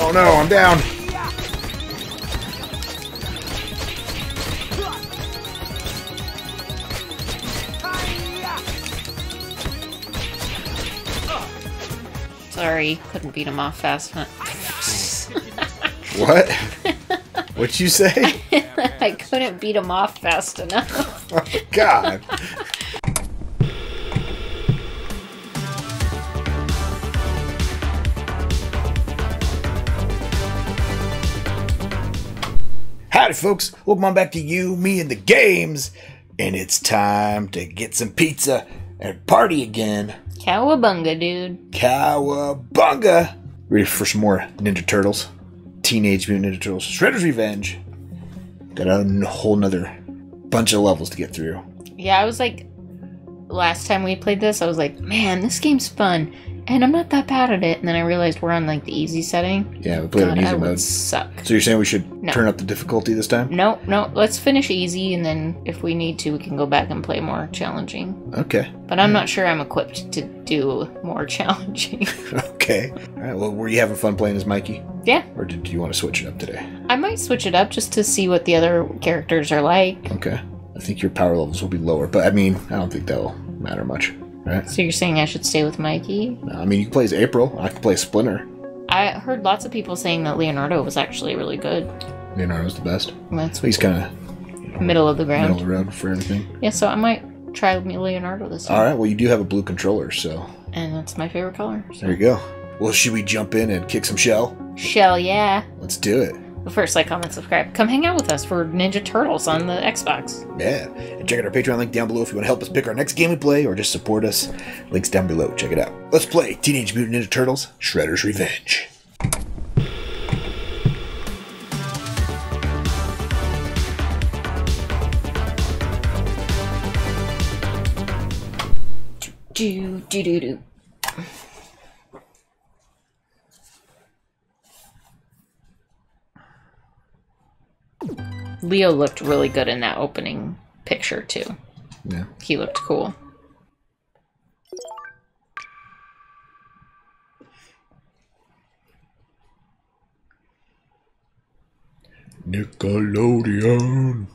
Oh no, I'm down. Sorry, couldn't beat him off fast enough. What? What'd you say? I couldn't beat him off fast enough. Oh, God. Howdy, folks. Welcome on back to you, me, and the games. And it's time to get some pizza and party again. Cowabunga, dude. Cowabunga! Ready for some more Ninja Turtles? Teenage Mutant Ninja Turtles. Shredder's Revenge. Got a whole nother bunch of levels to get through. Yeah, I was like, last time we played this, I was like, man, this game's fun. And I'm not that bad at it. And then I realized we're on like the easy setting. Yeah, we played God, on I easy would mode. suck. So you're saying we should No. turn up the difficulty this time? No, no, let's finish easy and then if we need to, we can go back and play more challenging. Okay. But I'm not sure I'm equipped to do more challenging. Okay. All right. Well, were you having fun playing as Mikey, yeah, or did you want to switch it up today? I might switch it up just to see what the other characters are like. Okay. I think your power levels will be lower, but I mean, I don't think that'll matter much, right? So you're saying I should stay with Mikey? No, I mean, you can play as April. I can play Splinter. I heard lots of people saying that Leonardo was actually really good. Leonardo's the best. That's he's kind of middle of the ground. middle of the road for everything. Yeah, so I might try me Leonardo this time. All right. Well, you do have a blue controller, so And that's my favorite color. so- there you go. Well, should we jump in and kick some shell? Shell, yeah. Let's do it. But first, like, comment, subscribe. Come hang out with us for Ninja Turtles on the Xbox. Yeah. And check out our Patreon link down below if you want to help us pick our next game we play or just support us. Links down below. Check it out. Let's play Teenage Mutant Ninja Turtles Shredder's Revenge. Do, do, do, do. Leo looked really good in that opening picture, too. Yeah. He looked cool. Nickelodeon.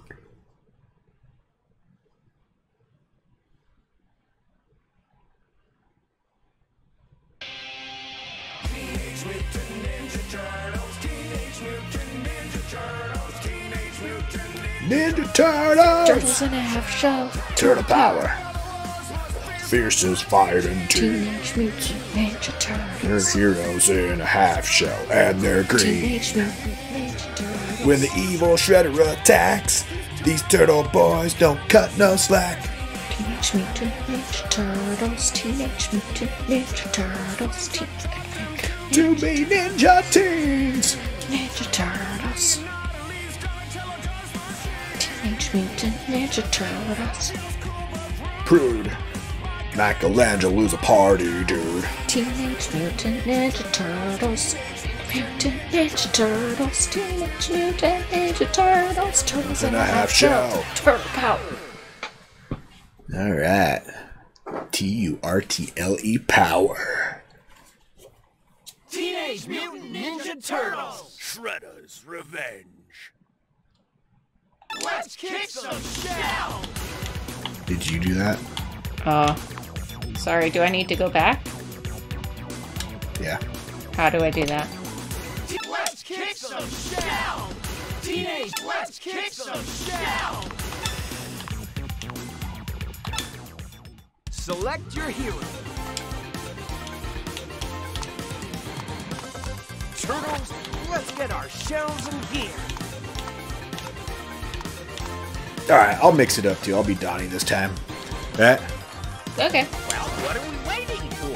Ninja Turtles! Turtles in a half shell. Turtle power! Fierce as fire and. Teenage Mutant Ninja Turtles. They're heroes in a half shell, and they're green. Teenage Mutant Ninja Turtles. When the evil Shredder attacks, these turtle boys don't cut no slack. Teenage Mutant Ninja Turtles. Teenage Mutant Ninja Turtles. Teenage To be ninja teens! Ninja Turtles. Teenage Mutant Ninja Turtles. Prude. Michelangelo's a party dude. Teenage Mutant Ninja Turtles. Mutant Ninja Turtles. Teenage Mutant Ninja Turtles. Turtles in a half shell. Turtle power. Alright. T U R T L E power. Teenage Mutant Ninja Turtles! Shredder's Revenge! Let's kick some shell! Did you do that? Oh. Sorry, do I need to go back? Yeah. How do I do that? Let's kick some shell! Teenage, let's kick some shell! Select your hero. Turtles, let's get our shells and gear. Alright, I'll mix it up too. I'll be Donnie this time. Right? Okay. Well, what are we waiting for?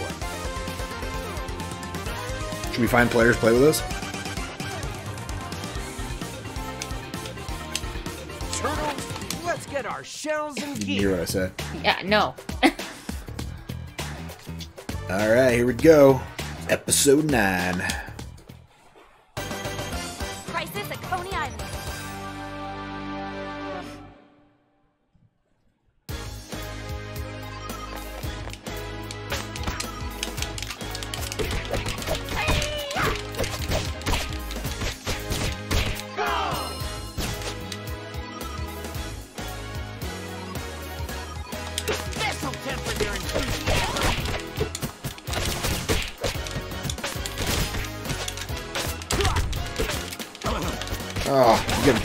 Should we find players to play with us? Turtles, let's get our shells and You gear. hear what I said. Yeah, no. Alright, here we go. Episode 9.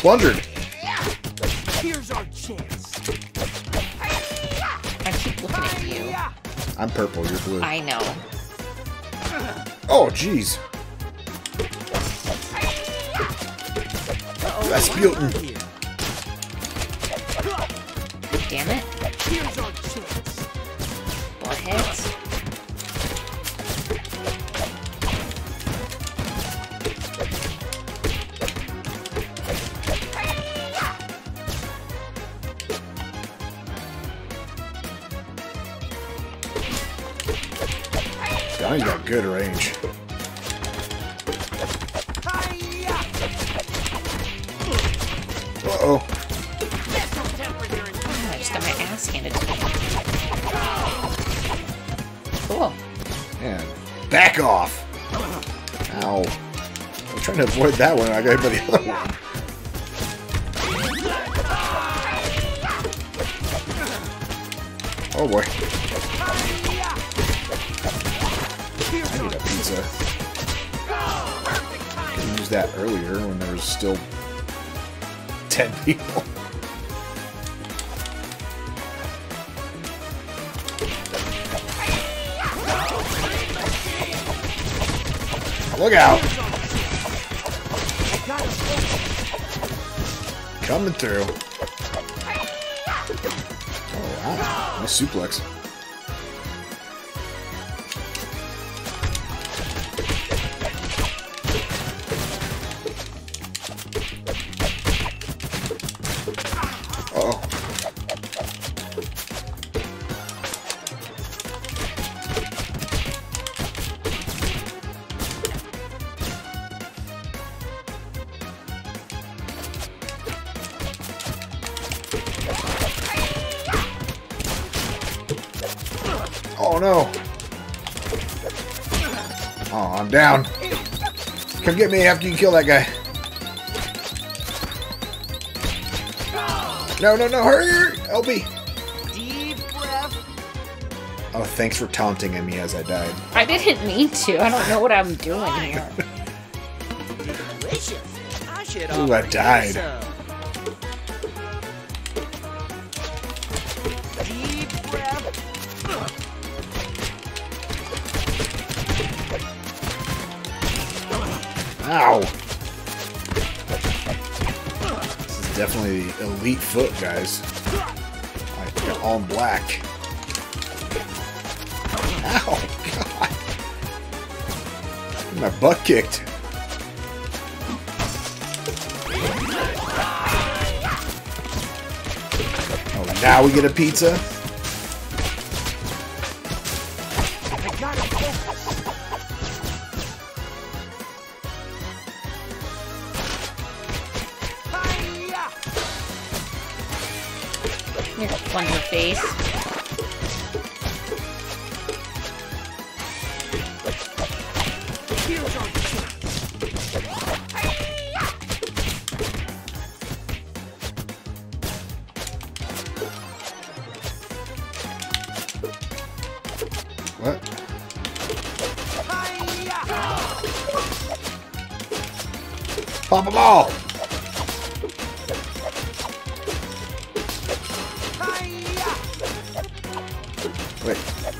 Plundered. Here's our chance. I keep looking at you. I'm purple, you're blue. I know. Oh, jeez. That's Rasputin. Ass handed to me. Cool. Man, back off. Ow. I'm trying to avoid that one. I got hit by the other one. Oh boy. I need a pizza. Could use that earlier when there was still 10 people. Look out! Coming through. Oh wow, nice suplex. Get me after you kill that guy. No, no, no, hurry! LB! Deep breath. Oh, thanks for taunting at me as I died. I didn't mean to. I don't know what I'm doing here. Delicious. I should Ooh, I you died. Definitely elite foot, guys. I got all black. Ow! God! My butt kicked. Oh, now we get a pizza?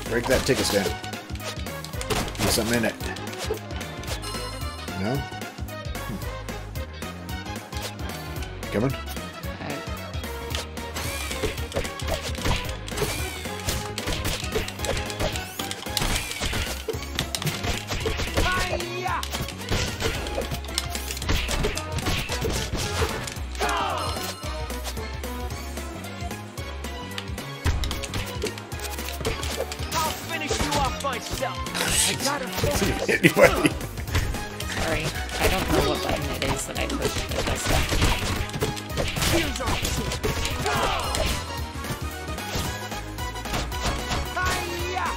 Break that ticket stand. There's something in it. No? Hmm. Coming? Anybody? Sorry. I don't know what button it is that I pushed for this stuff. Here's our chance. Hi-ya!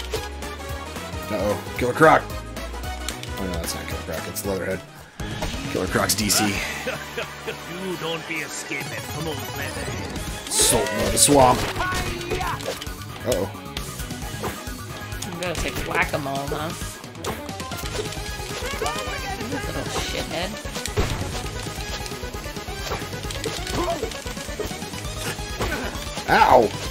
Uh-oh. Killer Croc! Oh no, that's not Killer Croc, it's Leatherhead. Killer Croc's DC. You don't be escaping from old Leatherhead. Sultan of the Swamp. Uh-oh. I'm gonna take whack-a-mole, huh? Little shithead. head. Ow!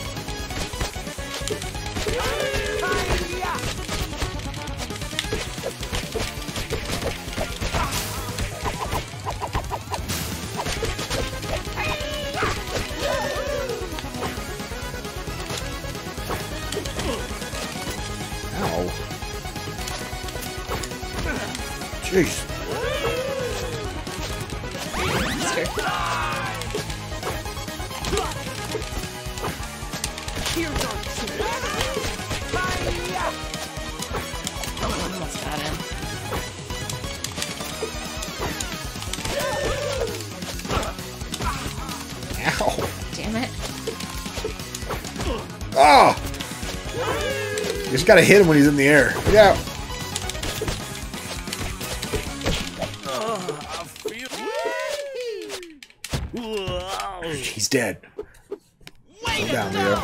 Just gotta hit him when he's in the air. Look out. He's dead. Down, Leo.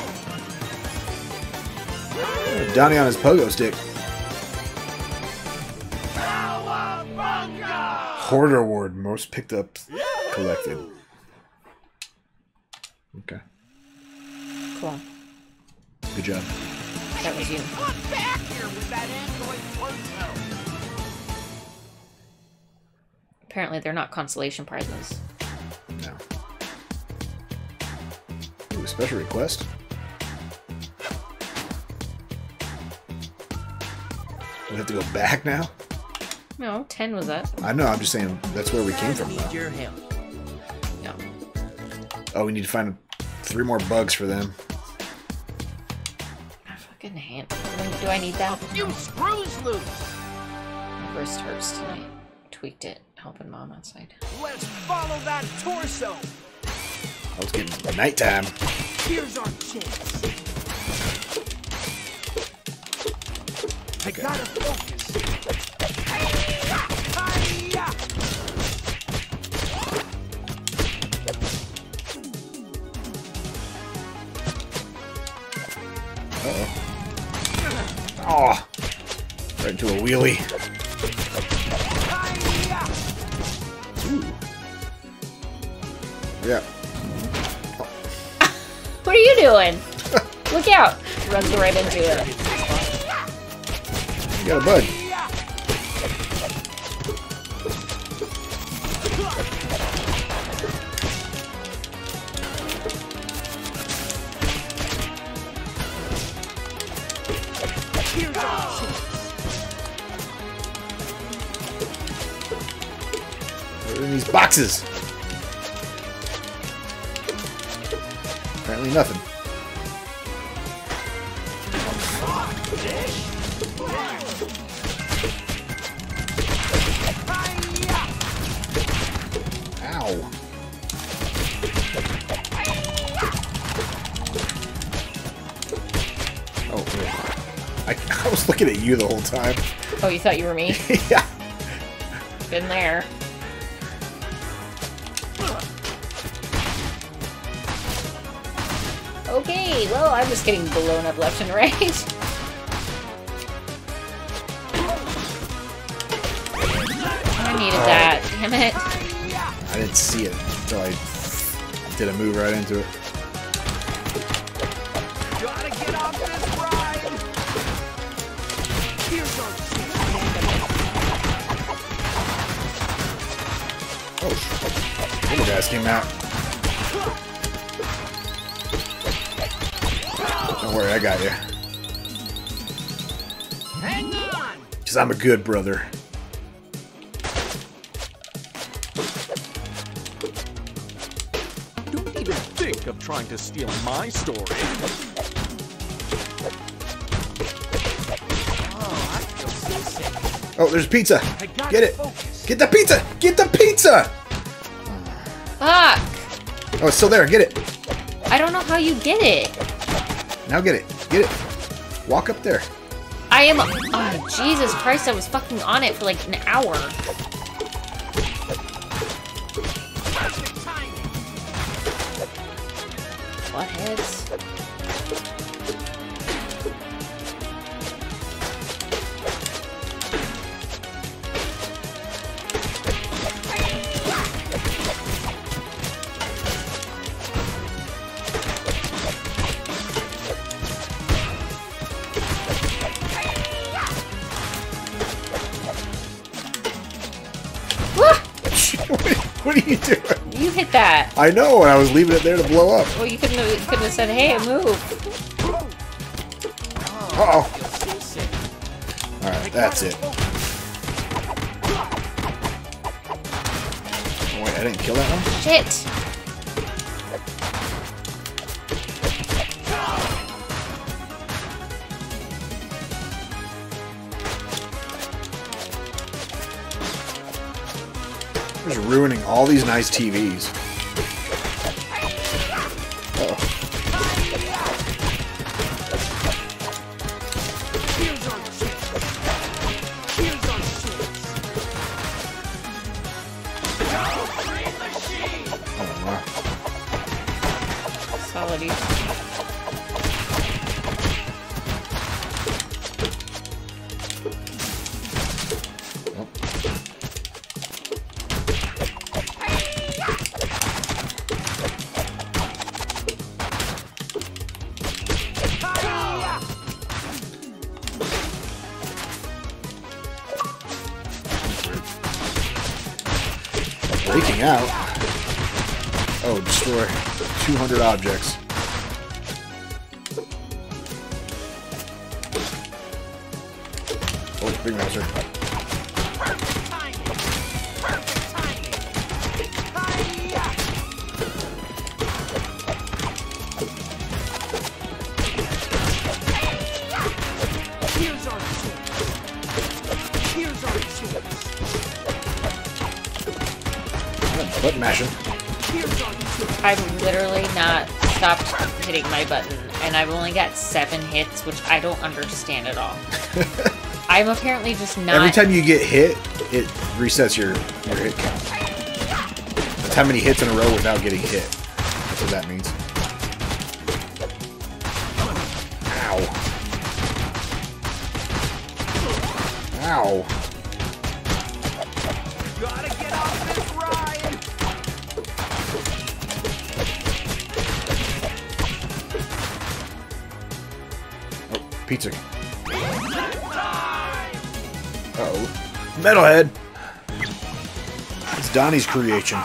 Donnie on his pogo stick. Hoarder Award, most picked up collected. They're not consolation prizes. No. Ooh, special request. We have to go back now? No, 10 was up. I know, I'm just saying that's where we came from though. your help. No. Oh, we need to find three more bugs for them. I fucking hand. Do I need that? Few screws loose. My wrist hurts tonight. Tweaked it. Helping mom outside. Let's follow that torso. Oh, it's getting nighttime. Here's our chance. I gotta focus. Hi-ya! Oh, ah. right into a wheelie. Doing? Look out! Runs right into it. You got a bug. What are in these boxes? Apparently nothing. You the whole time. Oh, you thought you were me? yeah. Been there. Okay, well, I'm just getting blown up left and right. I needed oh. that. Damn it. I didn't see it until I did a move right into it. Came out. Don't worry, I got you. Hang on. Because I'm a good brother. Don't even think of trying to steal my story. Oh, I feel so sick. Oh, there's pizza. Get it. focus. Get the pizza. Get the pizza. Oh, it's still there. Get it. I don't know how you get it. Now get it. Get it. Walk up there. I am. Oh, Jesus Christ, I was fucking on it for like an hour. You doing? You hit that. I know, and I was leaving it there to blow up. Well, you couldn't have, you couldn't have said, hey, move. Uh oh. Alright, that's it. Oh, wait, I didn't kill that one? Shit. All these nice TVs. Button, and I've only got seven hits, which I don't understand at all. I'm apparently just not. Every time you get hit, it resets your, your hit count. That's how many hits in a row without getting hit. That's what that means. Metalhead! It's Donnie's creation.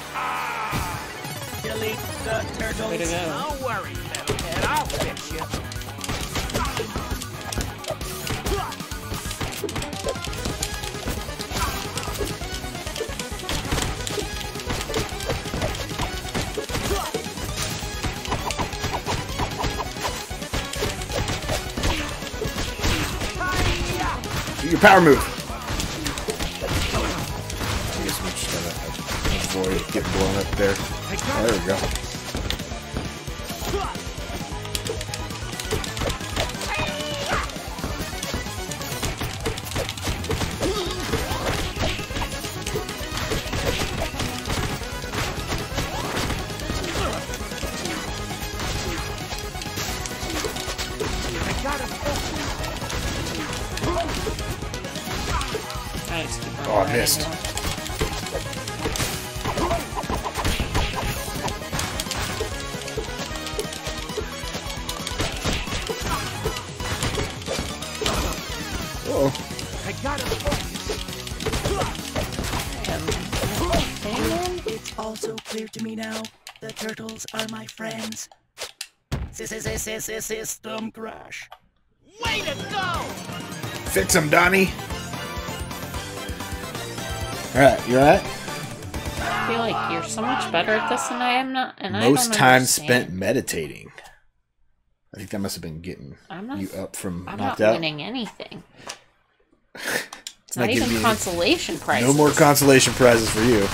Your power move. Getting blown up there. There we go. A system crash. Way to go! fix him, Donnie. All right, you all right? I feel like you're so much better at this than I am not, and I don't Most time understand. spent meditating. I think that must have been getting I'm not- you up from I'm knocked not out. winning anything. It's not not, even consolation prizes. No more consolation prizes for you.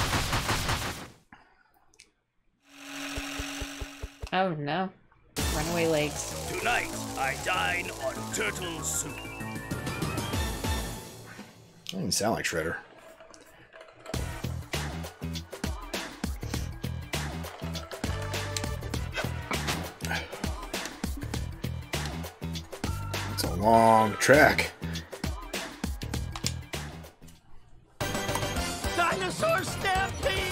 Oh no. Runaway legs. Tonight, I dine on turtle soup. That didn't sound like Shredder. It's a long track. Dinosaur stampede!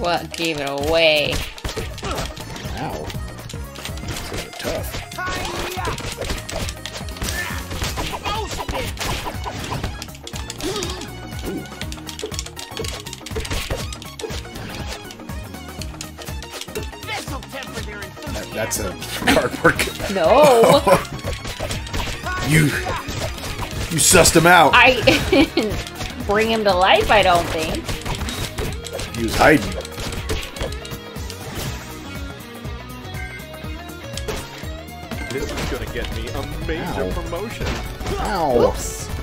What gave it away? Ow. These are tough. Hi-ya! This'll temper their enthusiasm. That's a cardboard. No, You. You sussed him out. I didn't bring him to life. I don't think. He was hiding. This is gonna get me a major Ow. promotion. Ow. Oops.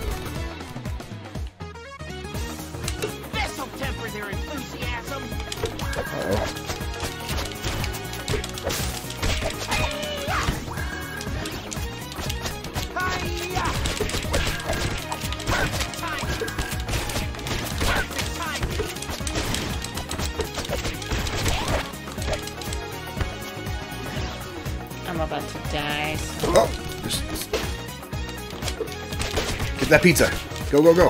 Get that pizza. Go, go, go.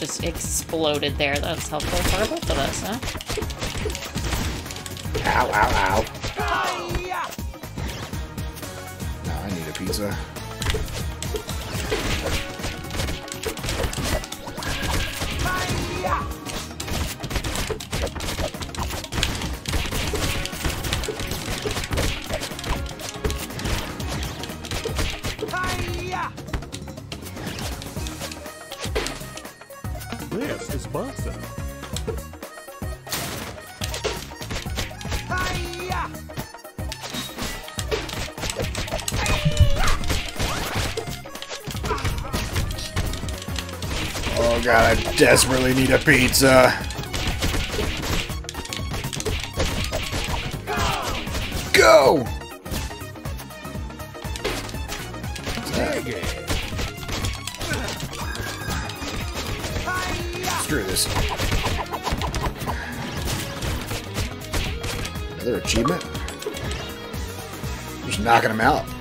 Just exploded there. That's helpful for both of us, huh? Ow, ow, ow. Hi-ya! I need a pizza. God, I desperately need a pizza. Go! Screw this. Another achievement? Just knocking him out.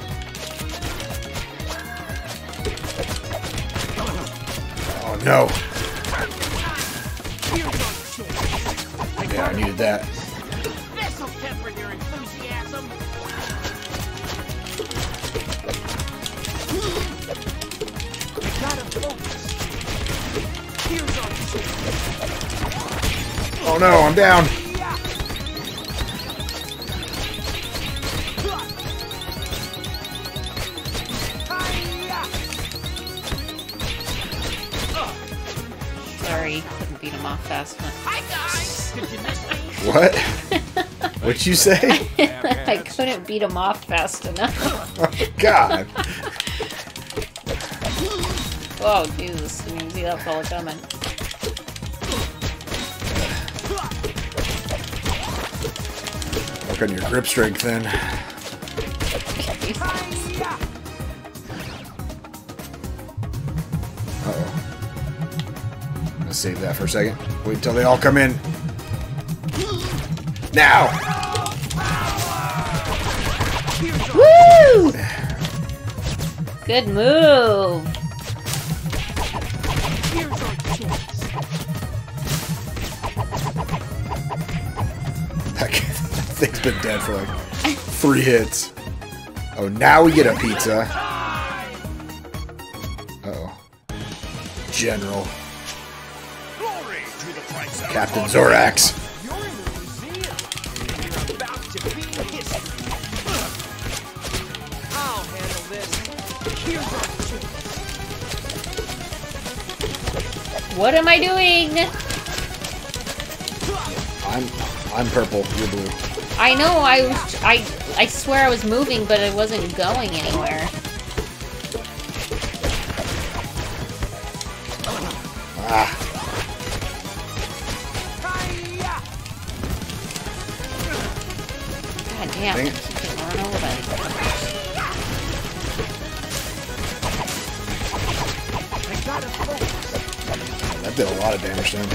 I'm down. Sorry, couldn't beat him off fast enough. Hi guys! Did you miss me? What? What'd you say? I couldn't beat him off fast enough. Oh god. Oh, Jesus. Didn't see that fella coming. On your grip strength then. Uh-oh. Gonna save that for a second. Wait until they all come in. Now! Woo! Good move. Thing's been dead for like three hits. Oh, now we get a pizza. General. To the price Captain Zorax. You're in the museum. You're about to be history. I'll handle this. Here's our chance. What am I doing? I'm I'm purple, you're blue. I know I was I I swear I was moving but it wasn't going anywhere. Ah, Hi-ya! God damn, Dang I keep run over by these fuckers. gotta focus. That did a lot of damage to him.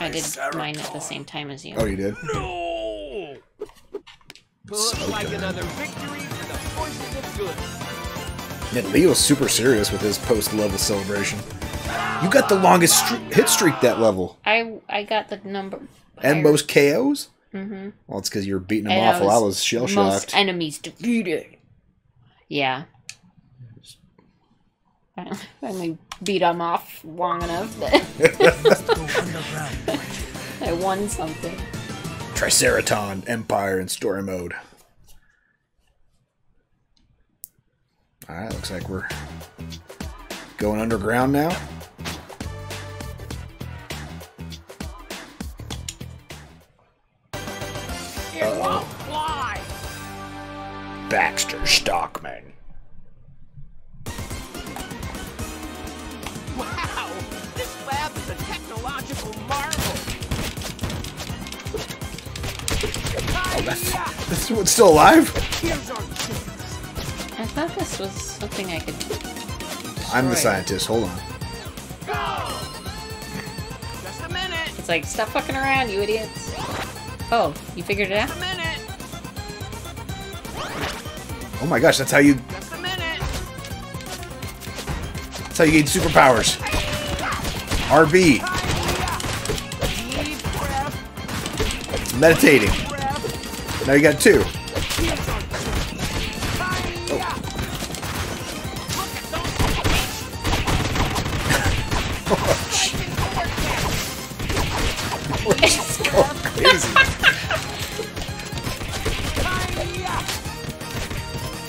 I did mine at the same time as you. Oh, you did? No! Man, Leo's super serious with his post-level celebration. You got the longest stre- hit streak that level. I I got the number. And higher- most KOs? Mm -hmm. Well, it's because you were beating him and off while I was shell shocked. most enemies defeated. Yeah. I only beat him off long enough that I won something. Triceraton, Empire, in Story Mode. Alright, looks like we're going underground now. It won't fly! Baxter Stockman. Wow! This lab is a technological marvel! Oh, that's, this one's still alive? Here's our chance. I thought this was something I could. Do. I'm the scientist, hold on. Go! Just a minute! It's like stop fucking around, you idiots. Oh, you figured it out? Just a minute! Oh my gosh, that's how you Just a minute! that's how you gain superpowers. RB, Deep breath, meditating. breath. Now you got two.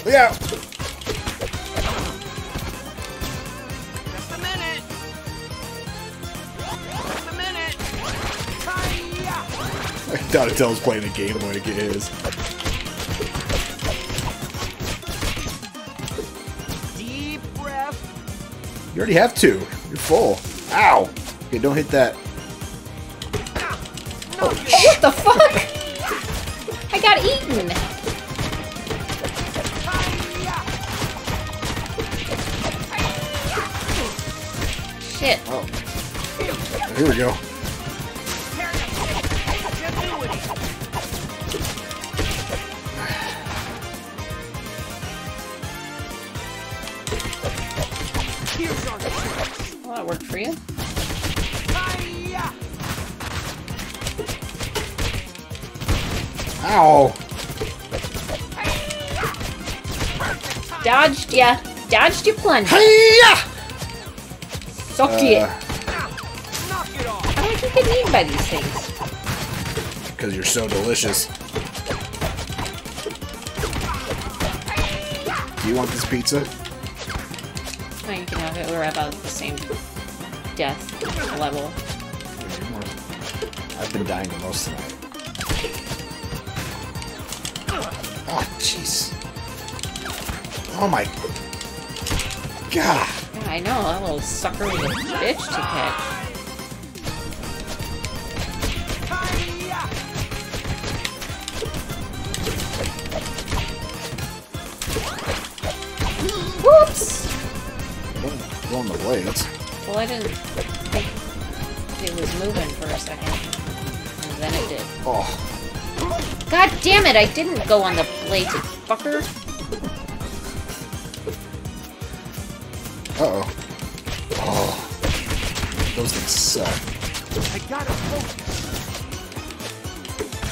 Look out! Just a minute! Just a minute! Hiya! Donatello's playing a Game Boy to get. Deep breath. You already have two. You're full. Ow! Okay, don't hit that. Ah, oh, what the fuck? I got eaten. Shit. Oh. Here we go. Well, that worked for you. Ow! Dodged ya. Dodged your plunge. Hiya! It. Uh, it! How do I keep getting eaten by these things? Because you're so delicious. Do you want this pizza? Oh, you can have it. We're about the same death level. I've been dying the most tonight. Oh, jeez. Oh my... God. I know. That little sucker was a bitch to catch. Whoops! Don't go on the blades. Well, I didn't think it was moving for a second. And then it did. Oh, God damn it! I didn't go on the blades, fucker. Those things suck. I gotta focus.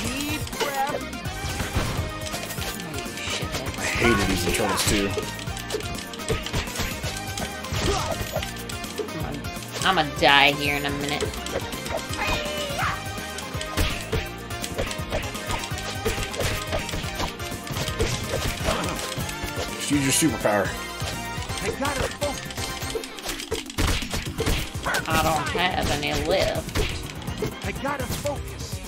Deep breath. Oh, you shithead. I hated these Eternals too. I'm gonna die here in a minute. Just use your superpower. Have any left. I gotta focus.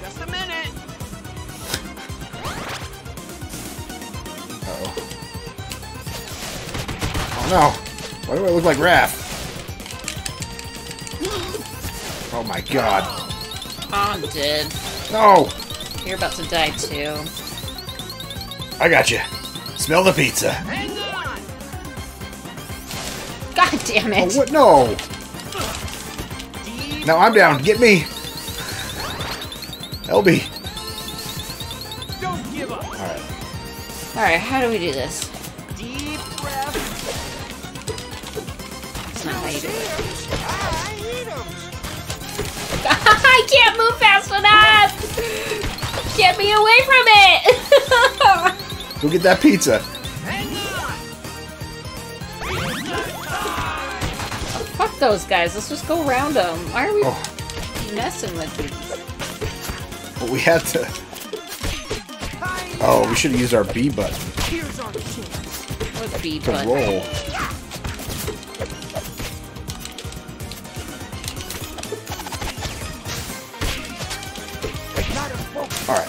Just a minute. Uh-oh. Oh no! Why do I look like Raph? Oh my god. I'm dead. No! You're about to die too. I got you. Smell the pizza. God damn Oh, it. what? No. Now I'm down. Get me. LB. Don't give up. All right. Alright, how do we do this? Deep breath. That's not how you do it. I eat 'em. I can't move fast enough! Get me away from it! Go get that pizza. Those guys, let's just go around them. Why are we Oh, messing with these? but we had to. Oh, we should have used our B button. What's B to button? roll. All right.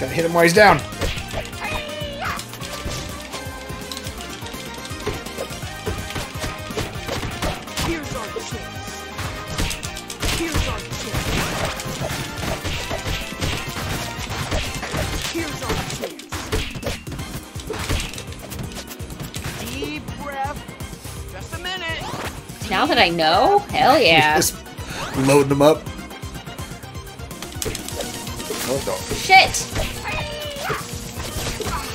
Gotta hit him while he's down. I know? Hell yeah. Just loading them up. Oh. Shit!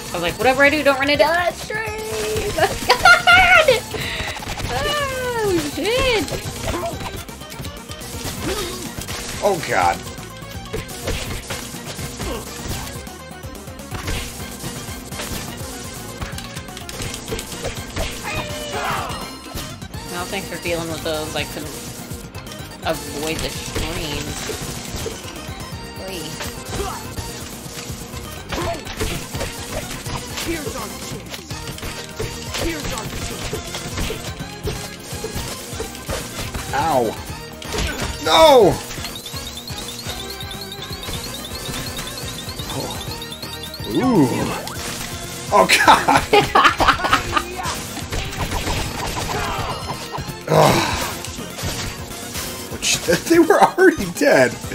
I was like, whatever I do, don't run into that stream! God! Oh, shit! Oh god. Thanks for dealing with those. I couldn't avoid the streams. Oy. Here's our chance. Here's our chance. Ow. No! Oh. Ooh. Oh god! already dead.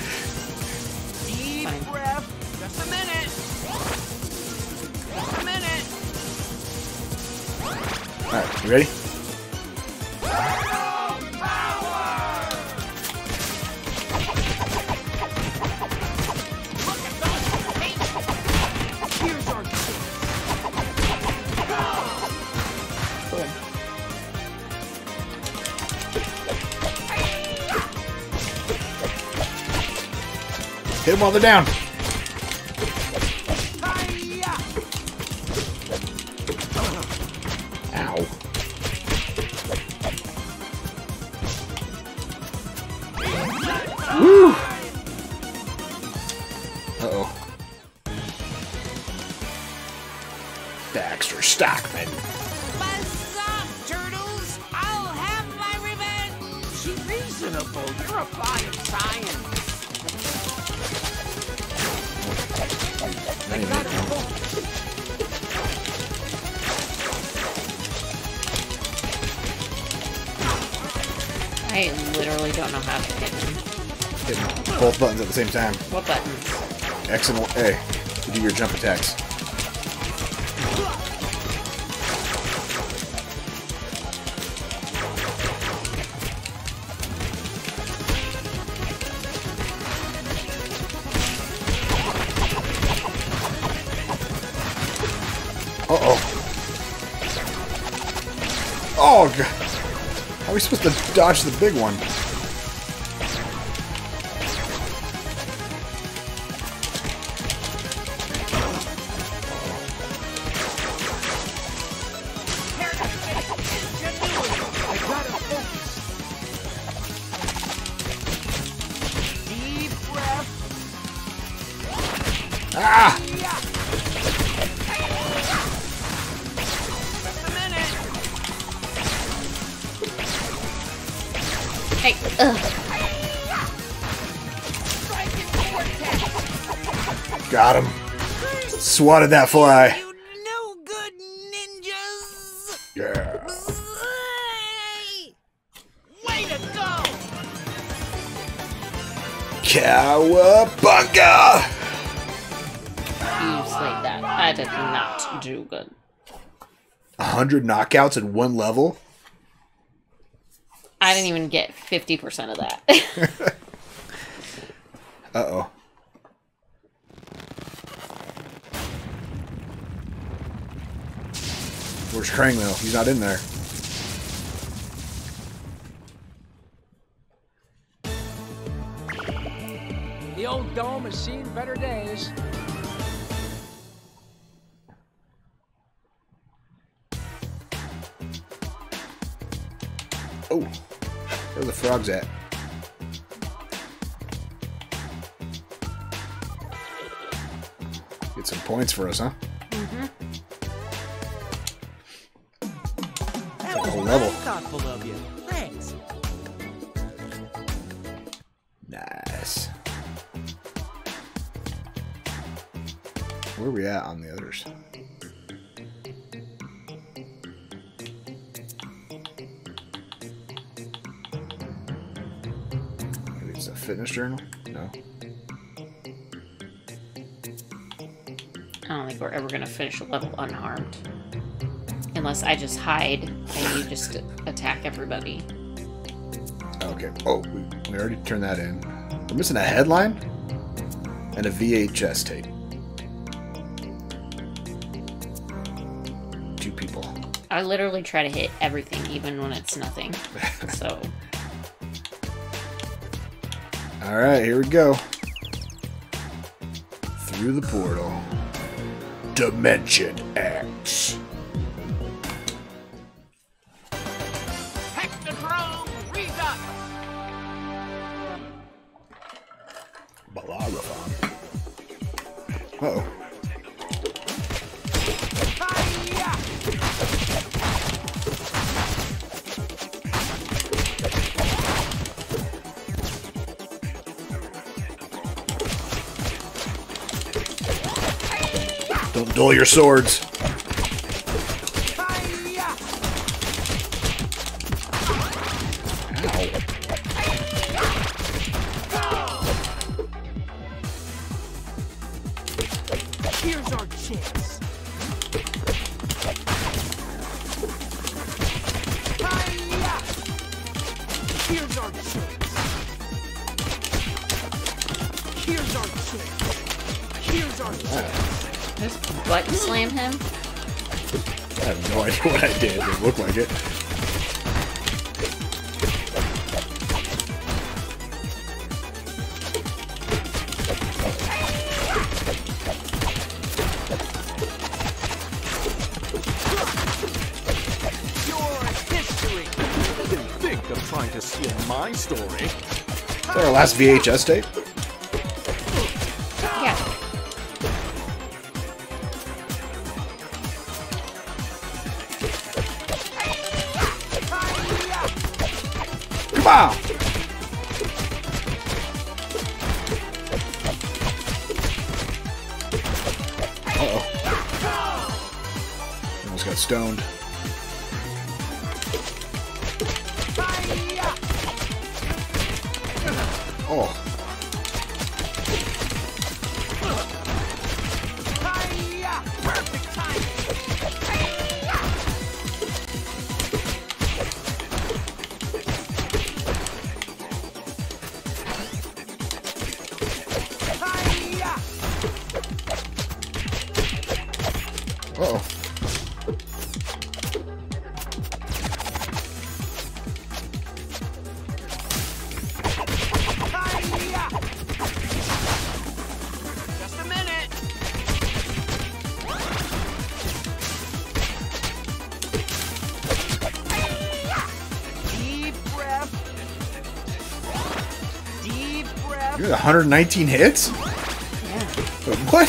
They're down. The same time. What buttons? X and A. To do your jump attacks. Uh-oh. Oh, God. How are we supposed to dodge the big one? Swatted that fly. No good ninjas. Yeah. Way to go. Cowabunga! You slayed that. I did not do good. A hundred knockouts in one level. I didn't even get 50% of that. Uh oh. Where's Krang though? He's not in there. The old dome has seen better days. Oh, where are the frogs at? Get some points for us, huh? Are at on the others? Maybe it's a fitness journal? No. I don't think we're ever going to finish a level unharmed. Unless I just hide and you just attack everybody. Okay. Oh, we, we already turned that in. We're missing a headline and a VHS tape. I literally try to hit everything, even when it's nothing. So, All right, here we go. Through the portal. Dimension X. swords. VHS tape? You're 119 hits? Yeah. What?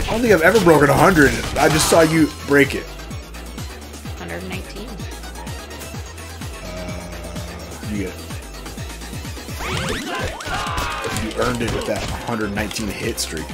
I don't think I've ever broken 100. I just saw you break it. 119. You get You earned it with that 119 hit streak.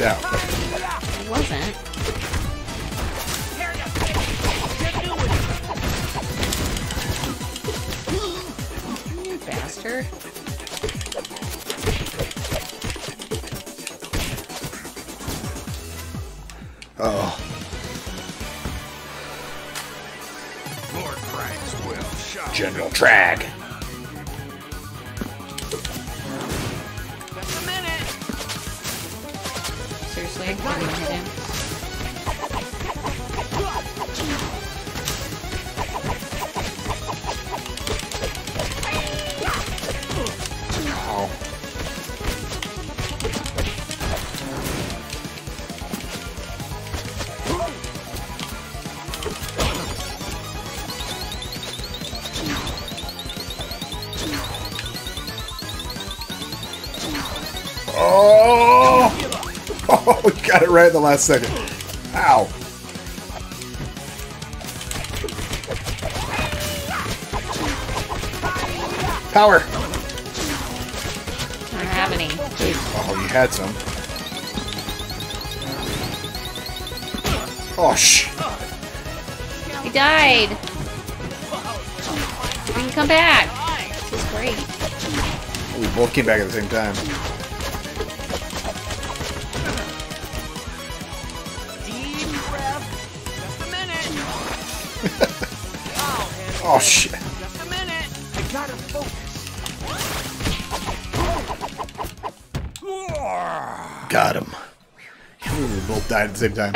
Out. Got it right at the last second. Ow. Power. I don't have any. Oh, you had some. Oh. He died. We can come back. This is great. We both came back at the same time. Oh, shit. just a minute. I gotta focus. Got him. We both died at the same time.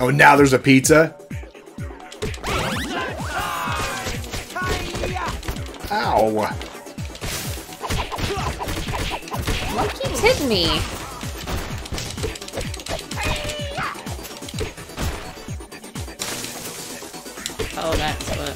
oh, now there's a pizza? Ow. What keeps hitting me? Oh, that's what.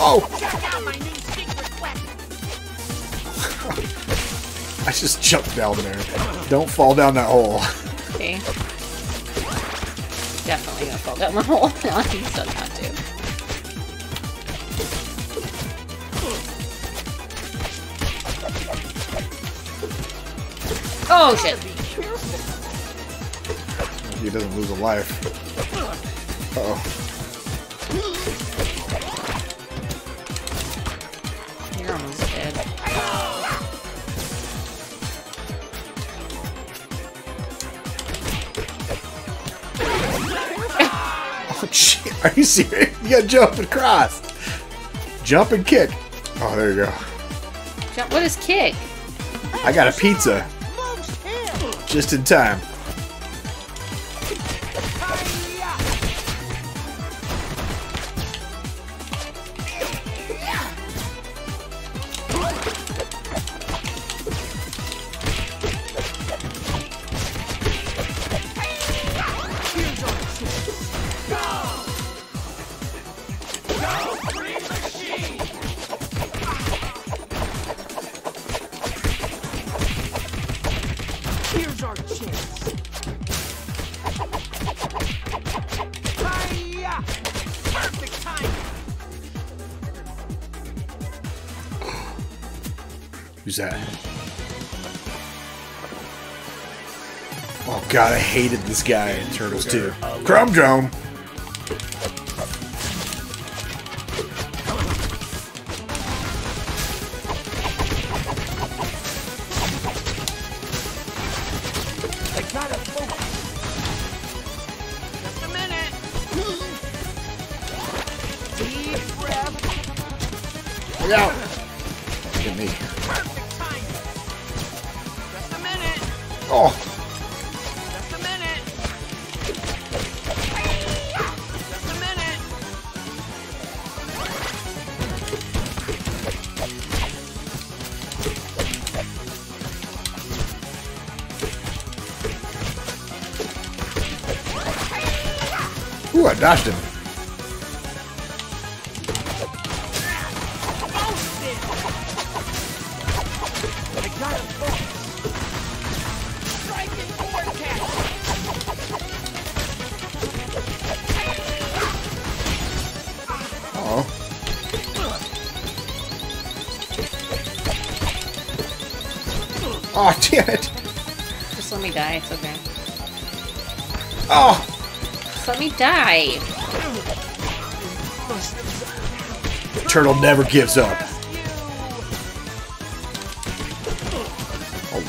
Oh! Check out my new secret weapon. I just jumped down there. Don't fall down that hole. Definitely gonna fall down the hole. No, he said not to. Oh shit! He doesn't lose a life. Uh oh. Are you serious? You gotta jump and cross. Jump and kick. Oh, there you go. Jump- What is kick? I got a pizza. Just in time. Hated this guy in Turtles 2. Chrome Dome! Dodged him. I got him focused. Striking vortex. Oh. Oh. oh, damn it. Just let me die. It's okay. Oh, let me die. turtle never gives up. Oh,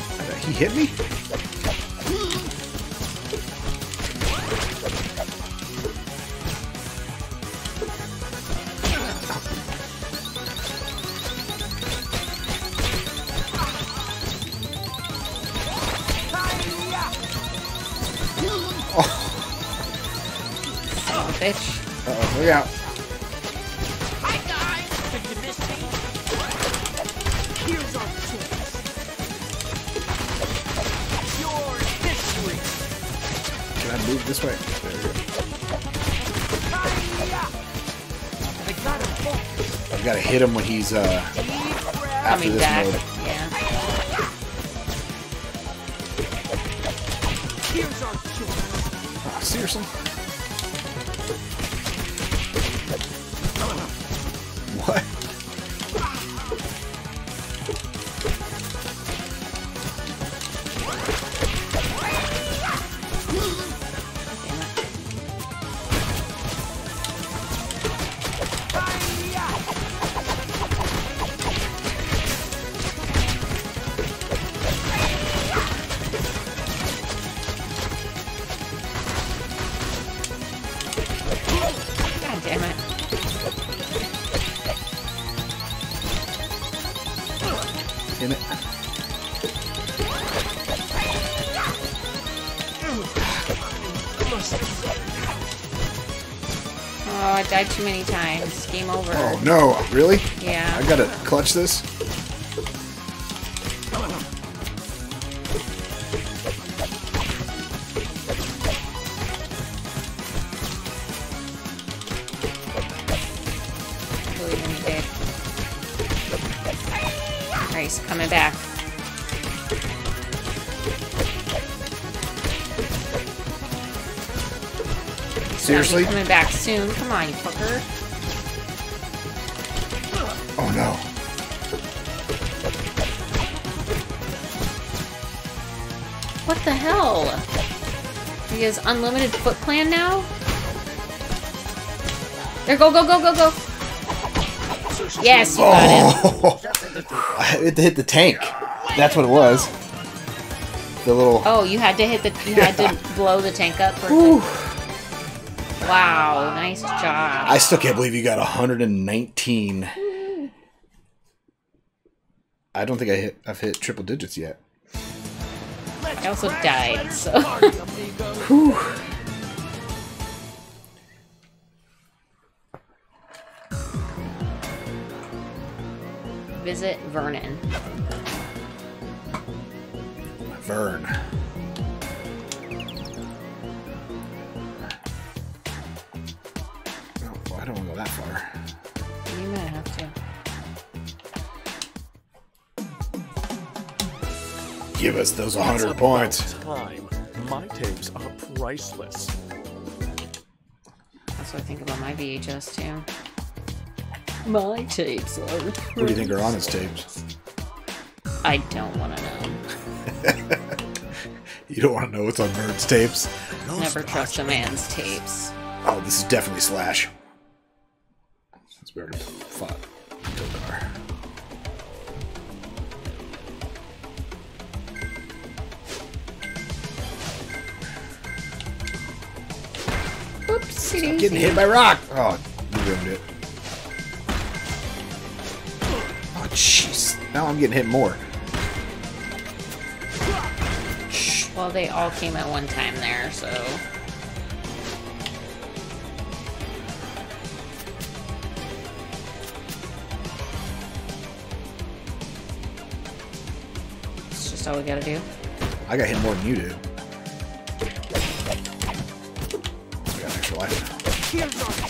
he hit me? Uh, too many times. Game over. Oh, no. Really? Yeah. I gotta clutch this? Seriously? coming back soon. Come on, you fucker. Oh, no. What the hell? He has unlimited Foot Clan now? There, go, go, go, go, go. Yes, you got him. Oh, I had to hit the tank. That's what it was. The little. Oh, you had to hit the, you had to blow the tank up. For wow, nice job. I still can't believe you got 119. I don't think I hit. I've hit triple digits yet. I also died, so. Visit Vernon. Vern. I don't want to go that far. You might have to. Give us those 100 points. Time. My tapes are priceless. That's what I think about my VHS too. My tapes are. Priceless. What do you think are on his tapes? I don't want to know. You don't want to know what's on Nerd's tapes? Never trust a man's tapes. Oh, this is definitely Slash. Already fought. Oopsie Getting hit by rock. Oh, you ruined it. Oh, jeez. Now I'm getting hit more. Well, they all came at one time there, so. All we gotta do. I got hit more than you did. I got extra life now.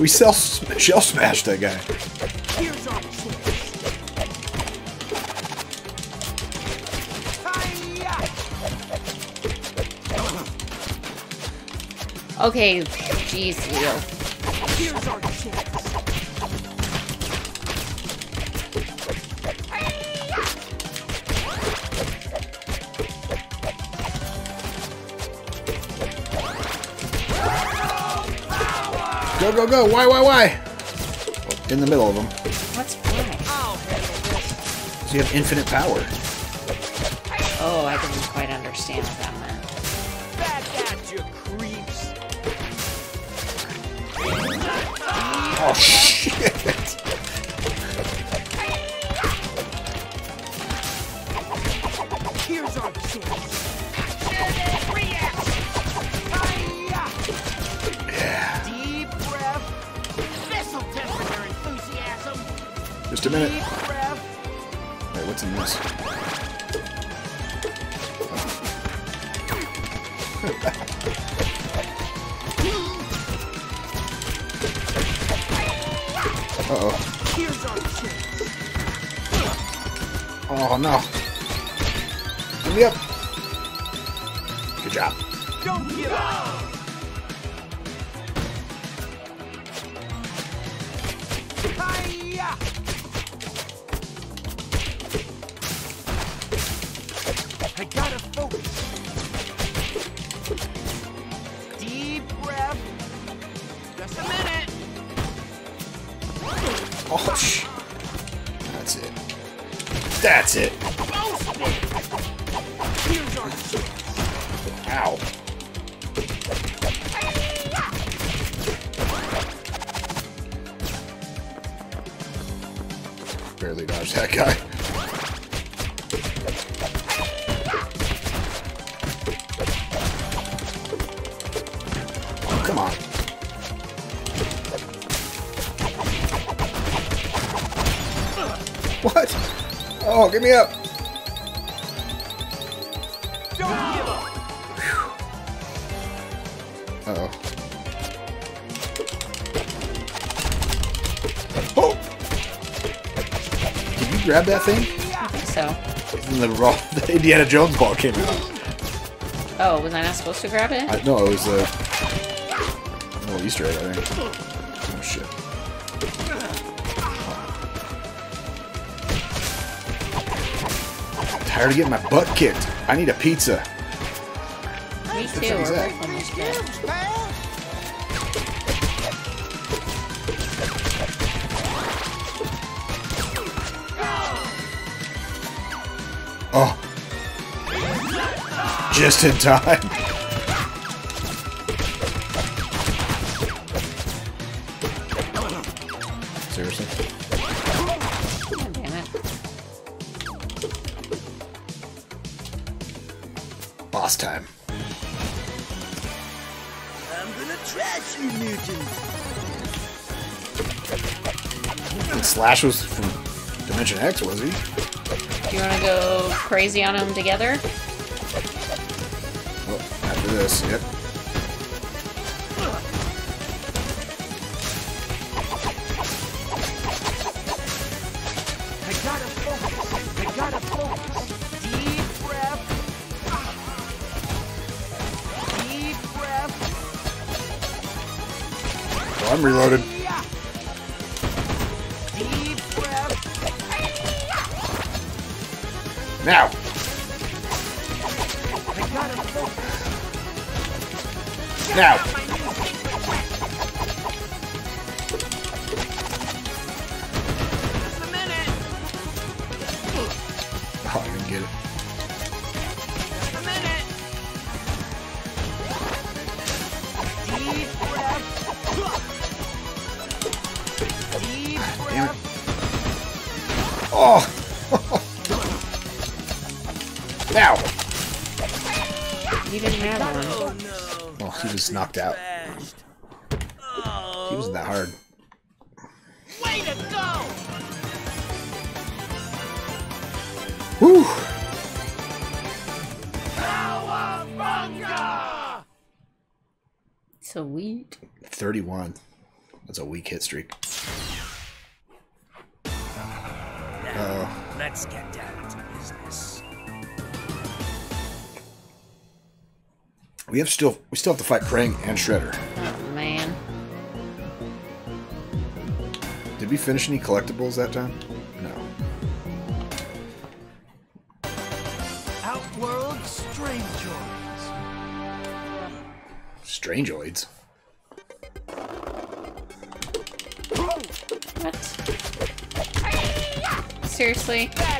we shell, shell smashed that guy. Here's our chance. Hiya! Okay, jeez, Leo. Go, go, go! Why, why, why? In the middle of them. What's why? I'll handle this. So you have infinite power. Oh, I didn't Oh, get me up. Don't give up. Uh-oh. Oh! Did you grab that thing? I think so. And the, raw, the Indiana Jones ball came out. Oh, was I not supposed to grab it? I, no, it was a little Easter egg, I think. Oh, shit. Tired of getting my butt kicked. I need a pizza. Me too. one's We're that? both almost dead. Oh. Just in time. You, mutants. And Slash was from Dimension X, was he? Do you want to go crazy on them together? Well, after this, yep. I gotta That's a weak hit streak. Let's get down to business. We have still we still have to fight Krang and Shredder. Oh, man. Did we finish any collectibles that time? Seriously?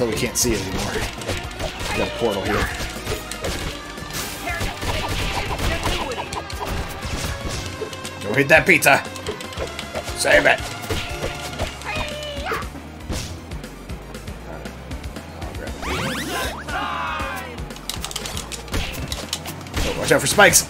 Until we can't see it anymore. Got a portal here. Don't hit that pizza! Save it! It. Oh, watch out for spikes!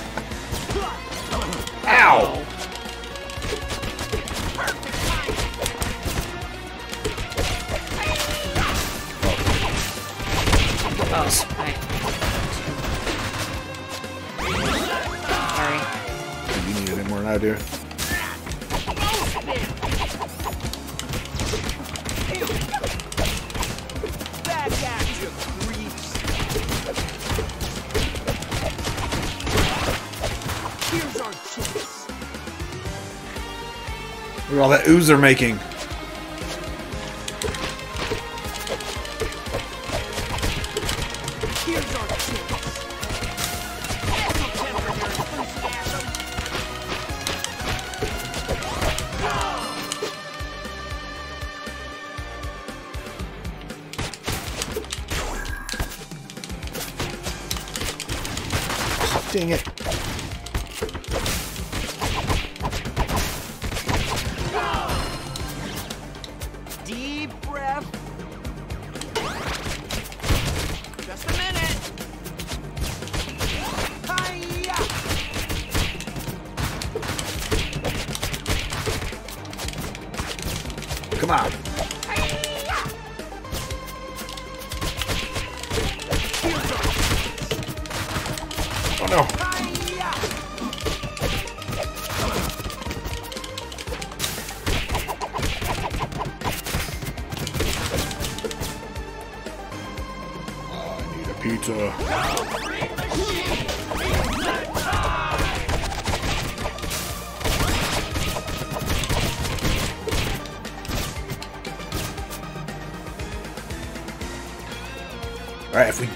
that ooze they're making.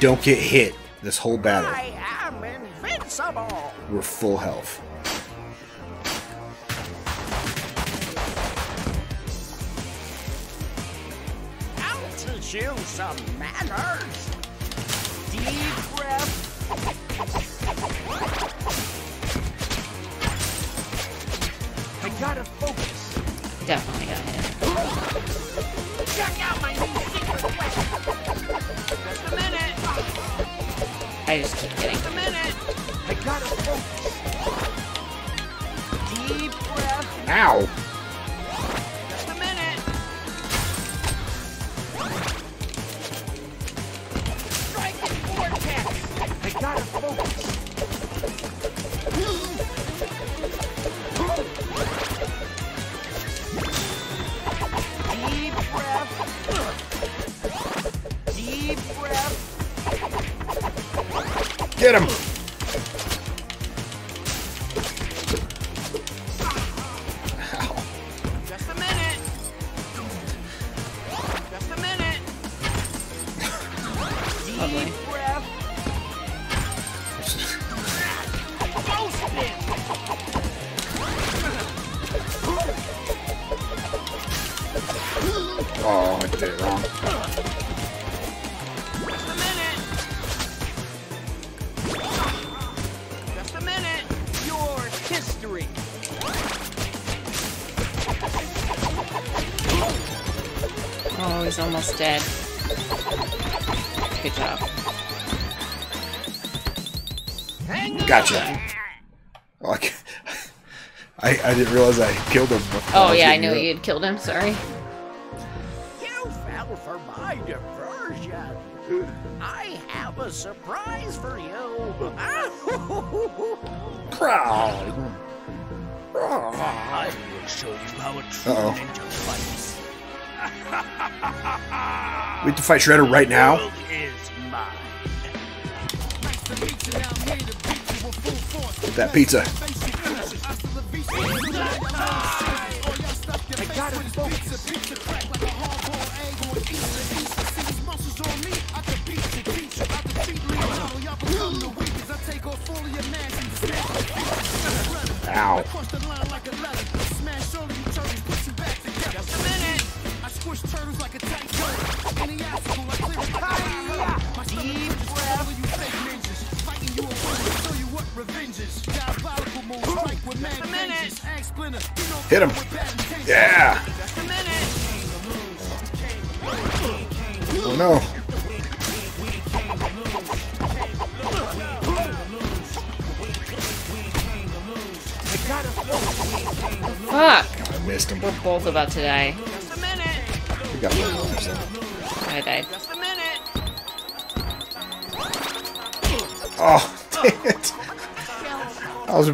don't get hit this whole battle. We're full health. Get him! I didn't realize I killed him. Oh, I yeah, I knew you'd killed him. Sorry. You fell for my diversion. I have a surprise for you. Proud. I will show you how a true ninja fights. we have to fight Shredder right now. Nice now that pizza.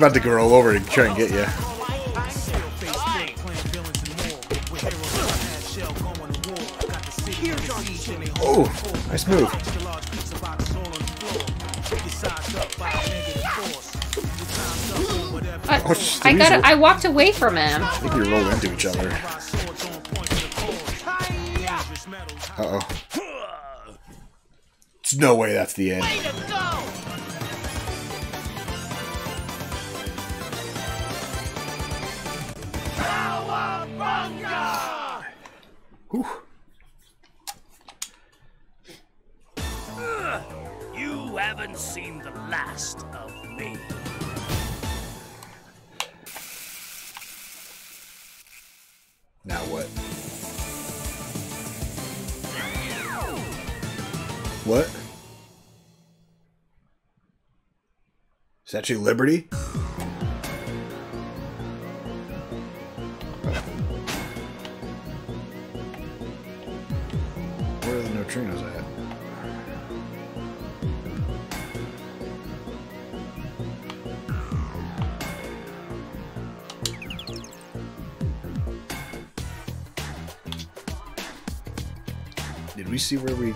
About to go roll over and try and get you. Oh, nice move. I, Oh, I got. I walked away from him. I think we rolled into each other. Uh oh. There's no way that's the end. What? Statue of Liberty? Where are the neutrinos at? Did we see where we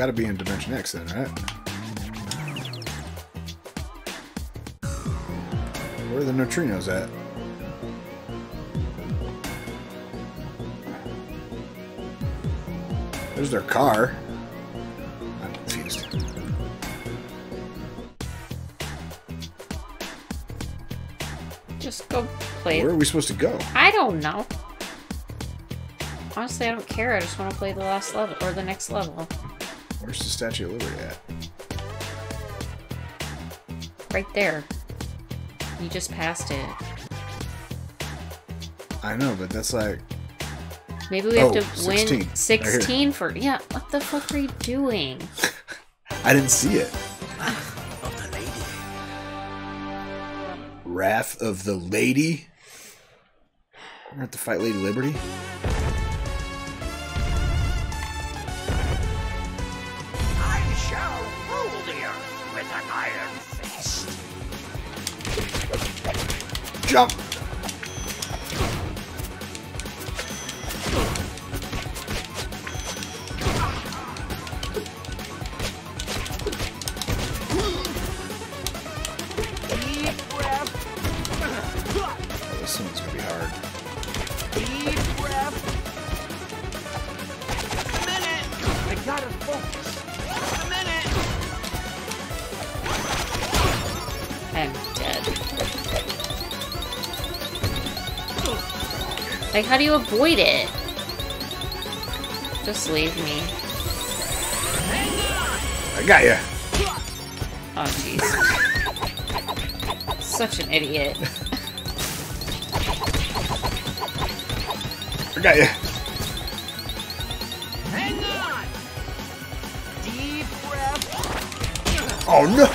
got to be in Dimension X then, right? Where are the neutrinos at? There's their car. I'm confused. Just go play. Where are we supposed to go? I don't know. Honestly, I don't care. I just want to play the last level or the next level. Where's the Statue of Liberty at? Right there. You just passed it. I know, but that's like Maybe we have Oh, to 16. win Right 16 for. Yeah, what the fuck are you doing? I didn't see it. Ah, of the lady. Wrath of the Lady. We're at to fight Lady Liberty. How do you avoid it? Just leave me. I got you. Oh, jeez. Such an idiot. I got you. Hang on. Deep breath. Oh no!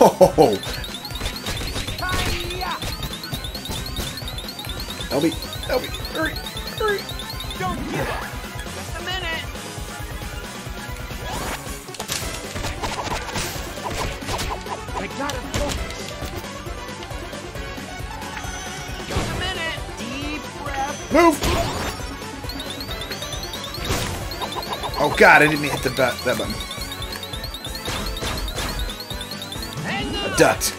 Help me! Help me! Hurry! Don't give up. Just a minute. I gotta focus. Just a minute. Deep breath. Move! Oh god, I didn't hit the bu- that button. On. Ducked.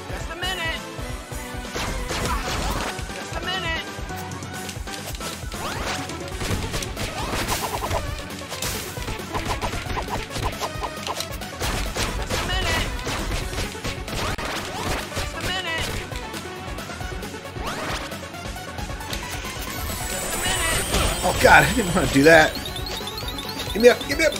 God, I didn't want to do that. Give me up, give me up.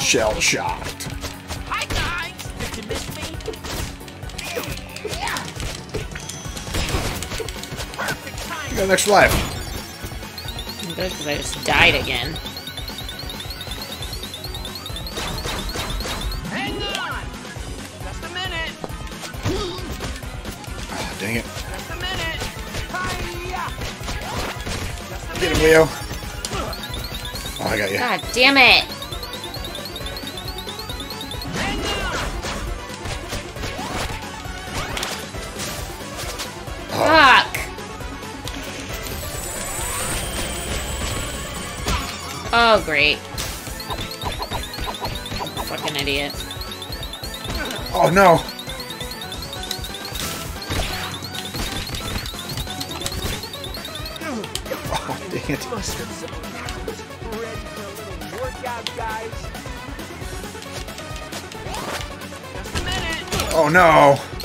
Shell shot. Hi guys, did you miss me? You got an extra life. Good, because I just died again. Leo. Oh, I got you. God damn it! On. Fuck! Oh, great. Fucking idiot. Oh no. No.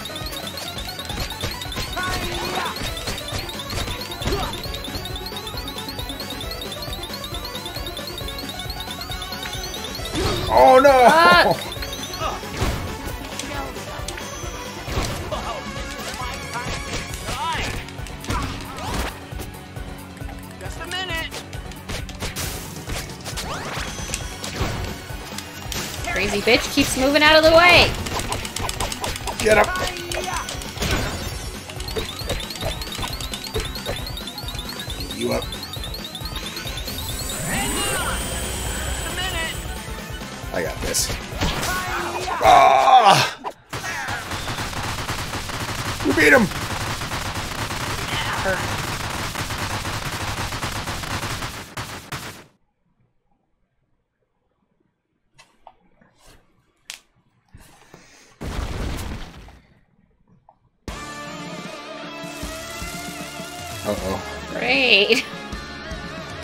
Great!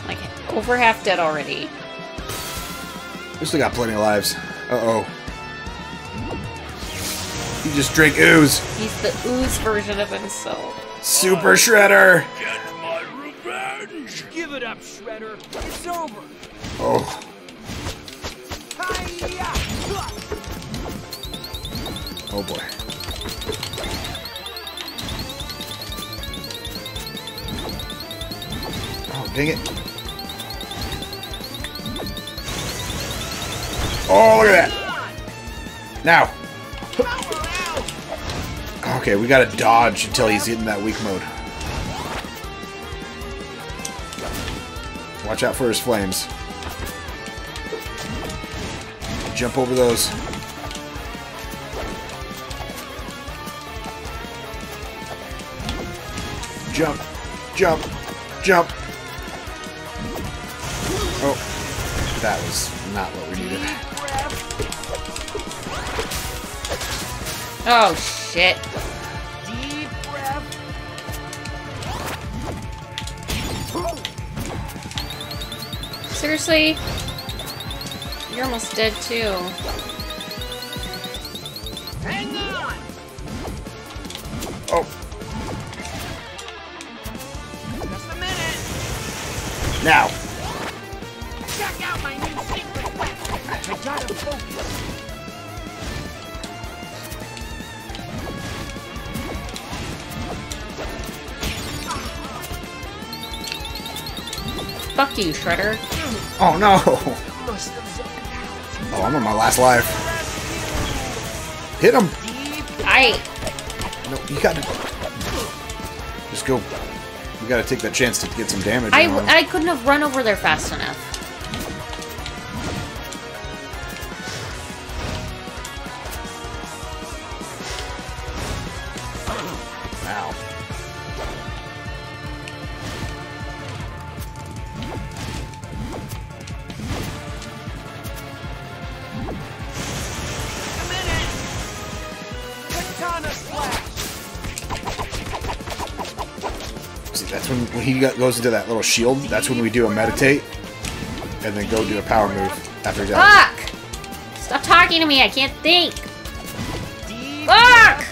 Like, over half dead already. We still got plenty of lives. Uh oh. He just drank ooze. He's the ooze version of himself. Super Shredder. Get my revenge. Give it up, Shredder. It's over. Oh. Oh boy. Dang it. Oh, look at that. Now. Okay, we gotta dodge until he's in that weak mode. Watch out for his flames. Jump over those. Jump, jump, jump. Oh, shit. Deep breath. Seriously? You're almost dead, too. Hang on. Oh, Just a minute. now. Shredder. Oh no. Must have zoned Oh, I'm on my last life. Hit him. I. No, you gotta. Just go. You gotta take that chance to get some damage. I. I couldn't have run over there fast enough. goes into that little shield, that's when we do a meditate, and then go do a power move after that. Fuck! Stop talking to me, I can't think! Fuck!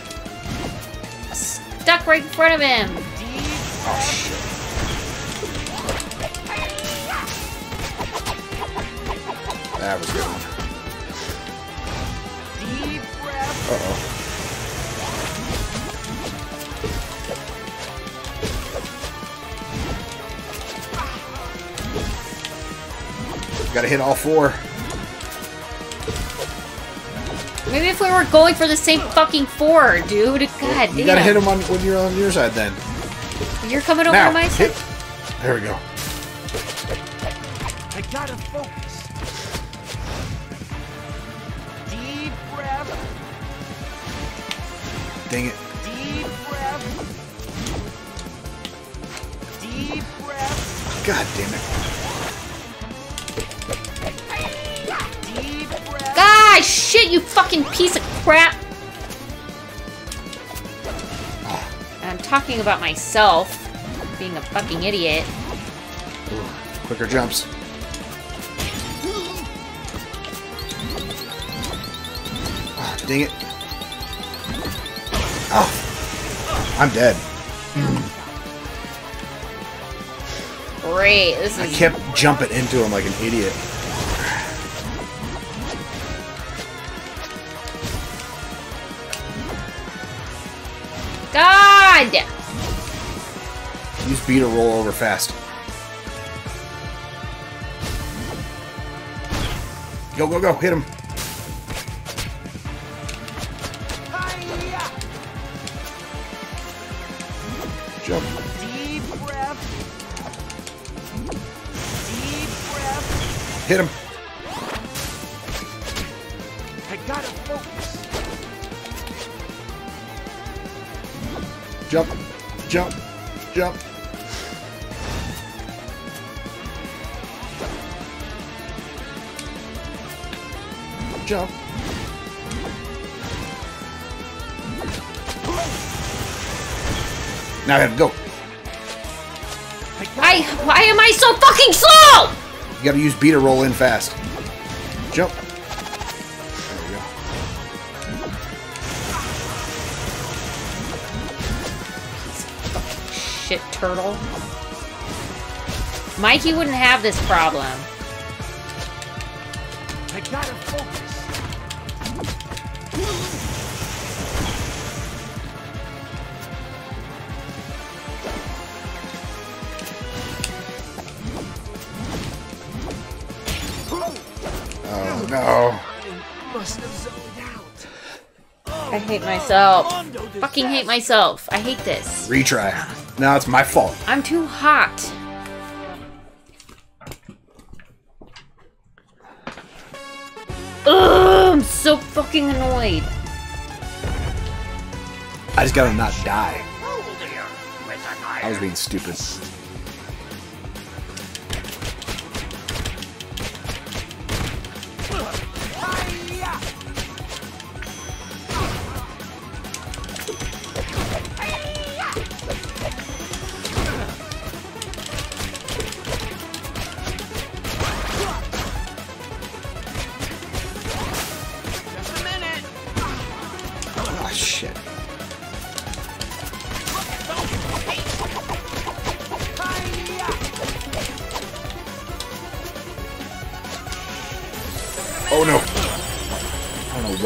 Stuck right in front of him! Oh, shit. That was good. Uh-oh. Gotta hit all four. Maybe if we were going for the same fucking four, dude. God dang it. You damn. gotta hit him on when you're on your side then. You're coming over now, to my side. hit. There we go. I gotta focus. Deep breath. Dang it. Deep breath. Deep breath. God damn it. Shit, you fucking piece of crap. I'm talking about myself being a fucking idiot. Quicker jumps. Ah, dang it. Oh. I'm dead. Great. This I kept jumping into him like an idiot. B to roll over fast. Go, go, go. Hit him. Now I have to Go. I. Why am I so fucking slow? You gotta use B to roll in fast. Jump. There we go. Shit, turtle. Mikey wouldn't have this problem. Myself. Fucking hate myself. I hate this. Retry. No, it's my fault. I'm too hot. Ugh, I'm so fucking annoyed. I just gotta not die. I was being stupid.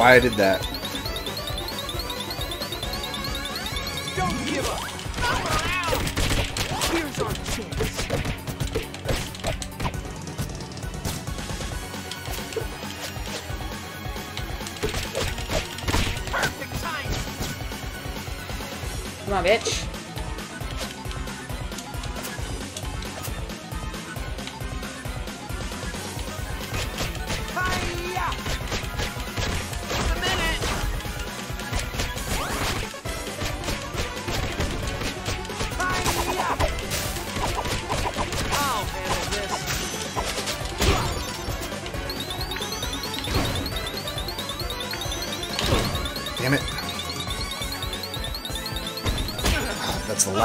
I did that.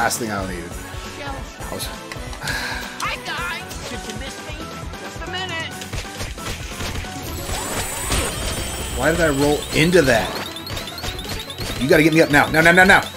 Last thing I needed. I was, Hi, guys. Did you miss me? Just a minute. why did I roll into that? You gotta get me up now. Now, now, now, now.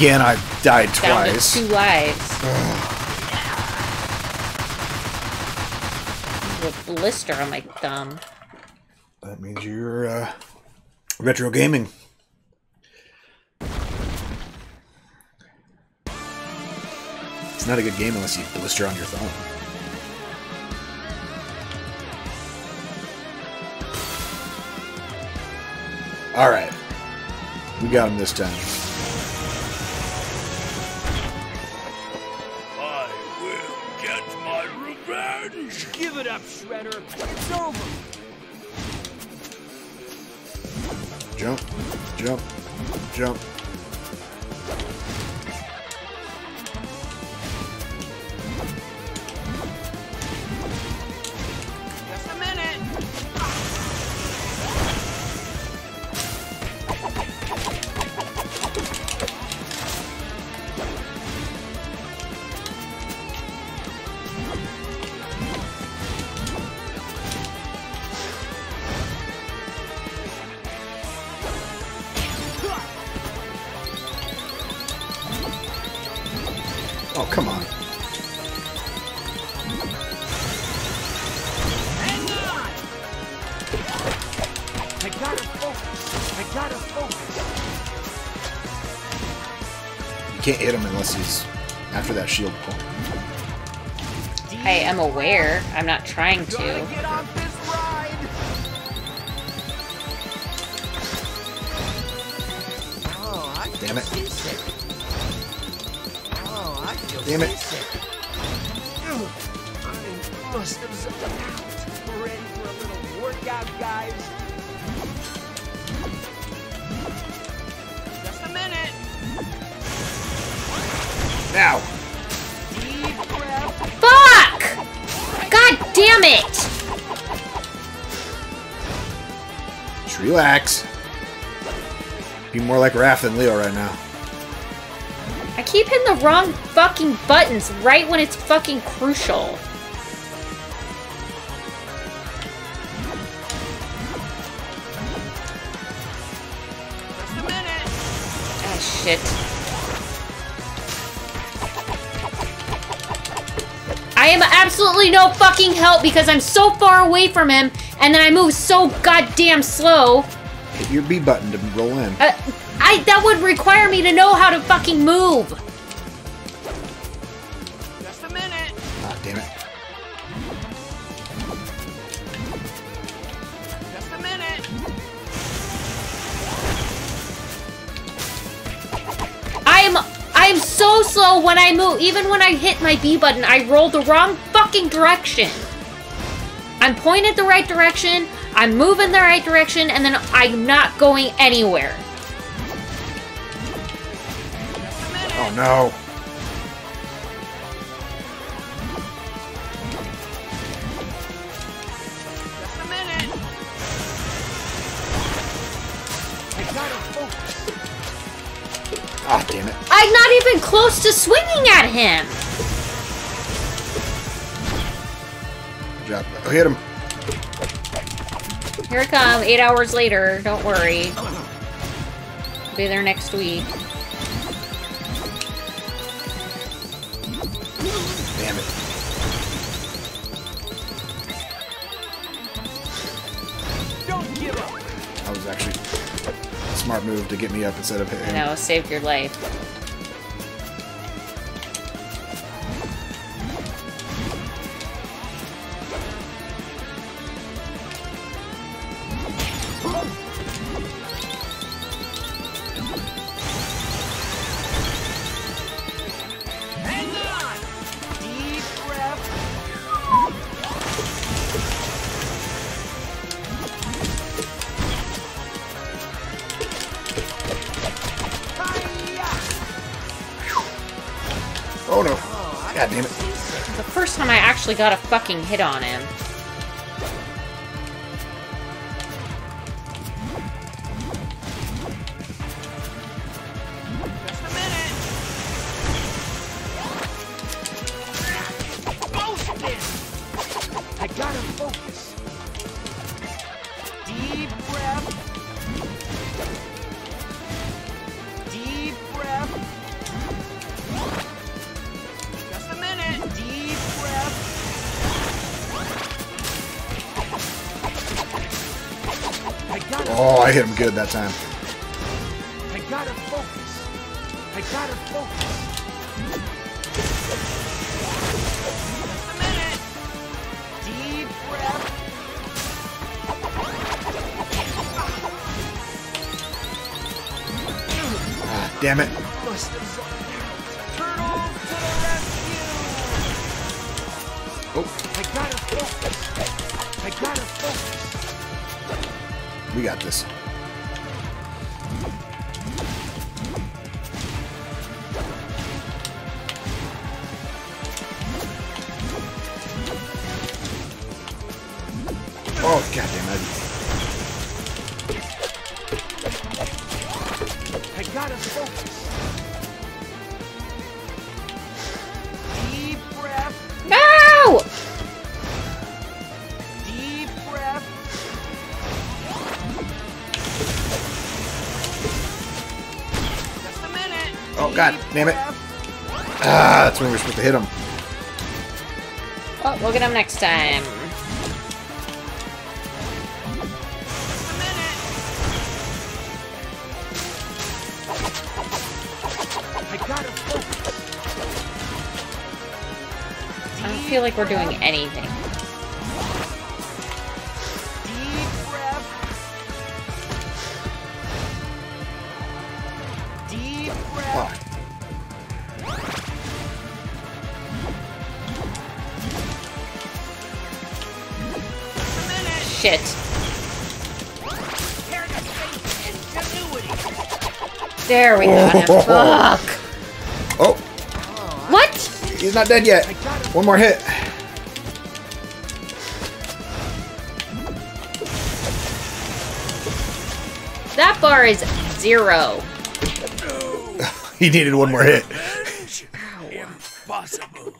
Again, I've died Down twice. two lives. A blister on my thumb. That means you're uh, retro gaming. It's not a good game unless you blister on your thumb. All right, we got him this time. Can't hit him unless he's after that shield pull. I am aware. I'm not trying to. Like Raph than Leo right now. I keep hitting the wrong fucking buttons right when it's fucking crucial. Just a minute. Oh shit. I am absolutely no fucking help because I'm so far away from him and then I move so goddamn slow. Hit your B button to roll in. Uh, I that would require me to know how to fucking move. Just a minute. Ah, damn it. Just a minute. I am I am so slow when I move. Even when I hit my B button, I roll the wrong fucking direction. I'm pointed the right direction, I'm moving the right direction, and then I'm not going anywhere. Oh no. Just a minute. Ah, damn it. I'm not even close to swinging at him. Good job. Oh, hit him. Here I come, eight hours later. Don't worry. Be there next week. Was actually a smart move to get me up instead of hitting I know, saved your life. Actually got a fucking hit on him. Good that time. Damn it. Ah, that's when we were supposed to hit him. Oh, we'll get him next time. I don't feel like we're doing anything. There we go. Fuck. oh, What? he's not dead yet. One more hit. That bar is zero. He needed one more hit. Impossible.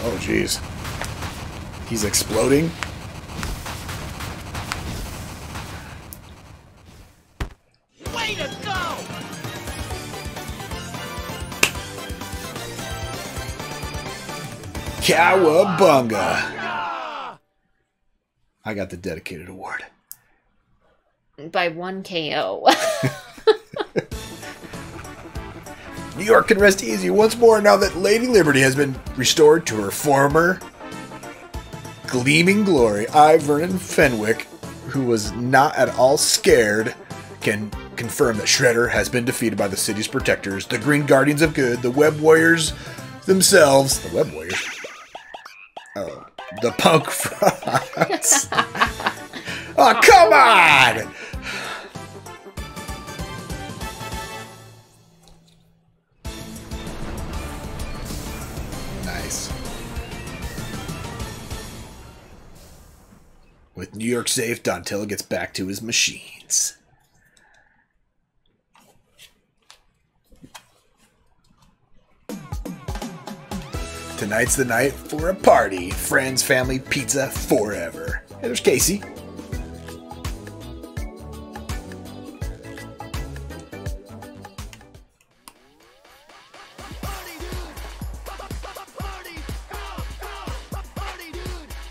Oh, jeez. He's exploding. Cowabunga! I got the dedicated award. By one KO. New York can rest easy once more now that Lady Liberty has been restored to her former gleaming glory. I, Vernon Fenwick, who was not at all scared, can confirm that Shredder has been defeated by the city's protectors, the Green Guardians of Good, the Web Warriors themselves. The Web Warriors? Oh, the Punk Frogs. oh, come on! Nice. With New York safe, Donatello gets back to his machines. Tonight's the night for a party. Friends, family, pizza, forever. Hey, there's Casey.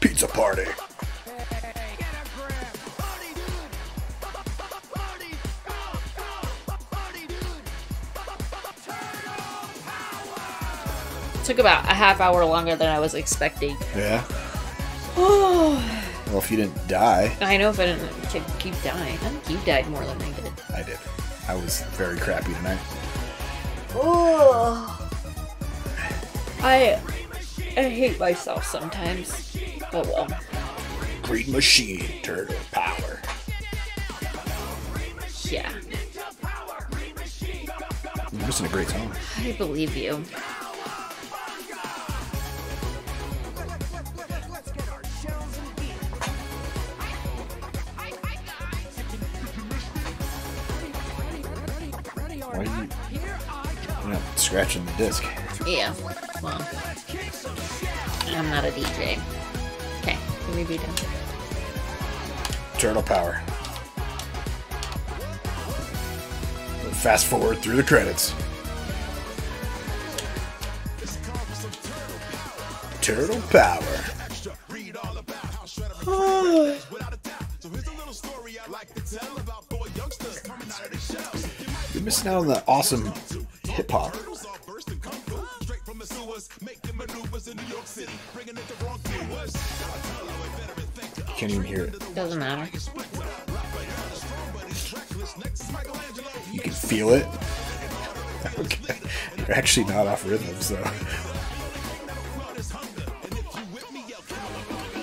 Pizza party. Took about a half hour longer than I was expecting. Yeah. Oh. well, if you didn't die, I know if I didn't keep- dying. I think you died more than I did. I did. I was very crappy tonight. Oh. I I hate myself sometimes. Oh well. Green Machine Turtle Power. Yeah. You're missing a great song. I believe you. Why are you, you're not scratching the disc? Yeah. Well. I'm not a DJ. Okay. Can we be done? Turtle Power. Fast forward through the credits. Turtle Power. Oh. Missing out on the awesome hip hop. Can't even hear it. Doesn't matter. You can feel it. Okay. You're actually not off rhythm, so.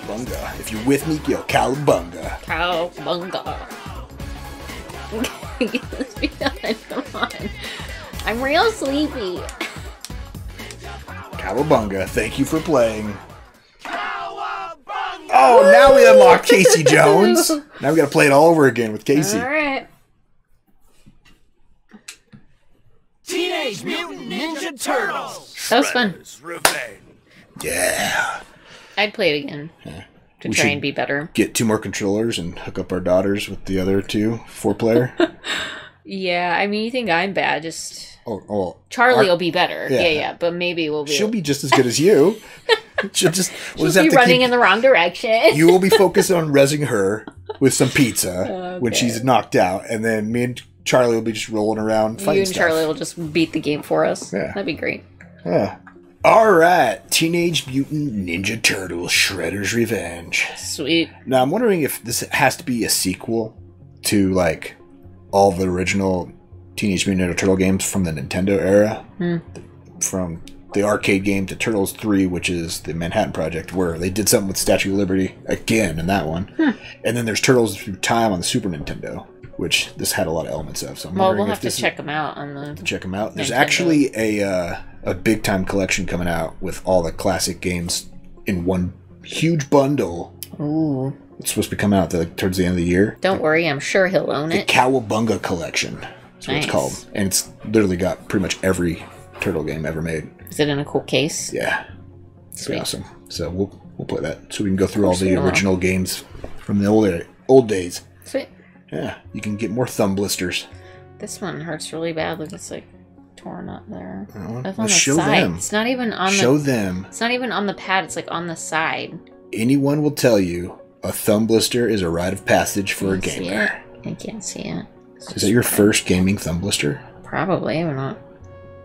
Bunga. If you're with me, yo, cowabunga. Cowabunga. Let's be done. Come on. I'm real sleepy. Cowabunga. Thank you for playing. Oh, now we unlocked Casey Jones. Now we gotta play it all over again with Casey. All right. Teenage Mutant Ninja Turtles. That was fun. Yeah. I'd play it again to We try and be better. Get two more controllers and hook up our daughters with the other two, four player. Yeah, I mean, you think I'm bad? Just oh, oh. Charlie Our- will be better. Yeah. Yeah, yeah, but maybe we'll be. She'll be just as good as you. She'll just, we'll She'll be running keep, in the wrong direction. you will be focused on resing her with some pizza when she's knocked out, and then me and Charlie will be just rolling around You and stuff. Charlie will just beat the game for us. Yeah. That'd be great. Yeah. All right, Teenage Mutant Ninja Turtles: Shredder's Revenge. Sweet. Now I'm wondering if this has to be a sequel to like all the original Teenage Mutant Ninja Turtle games from the Nintendo era, Hmm. from the arcade game to Turtles 3, which is the Manhattan Project, where they did something with Statue of Liberty again in that one, Hmm. and then there's Turtles Through Time on the Super Nintendo, which this had a lot of elements of. So I'm Well, we'll have to check them out on the. check them out. There's Nintendo. actually a uh, a big time collection coming out with all the classic games in one huge bundle. Ooh. It's supposed to be coming out like, towards the end of the year. Don't worry, I'm sure he'll own The it. Cowabunga Collection. That's what Nice. it's called, and it's literally got pretty much every turtle game ever made. Is it in a cool case? Yeah, it's Sweet. awesome. So we'll we'll play that so we can go through all the original games from the old old days. Sweet. Yeah, you can get more thumb blisters. This one hurts really badly. It's like torn up there. That's well, on the show side. them. It's not even on Show the. them. It's not even on the pad. It's like on the side. Anyone will tell you a thumb blister is a rite of passage for a gamer. it. I can't see it. Is that your first gaming thumb blister? Probably. I'm not.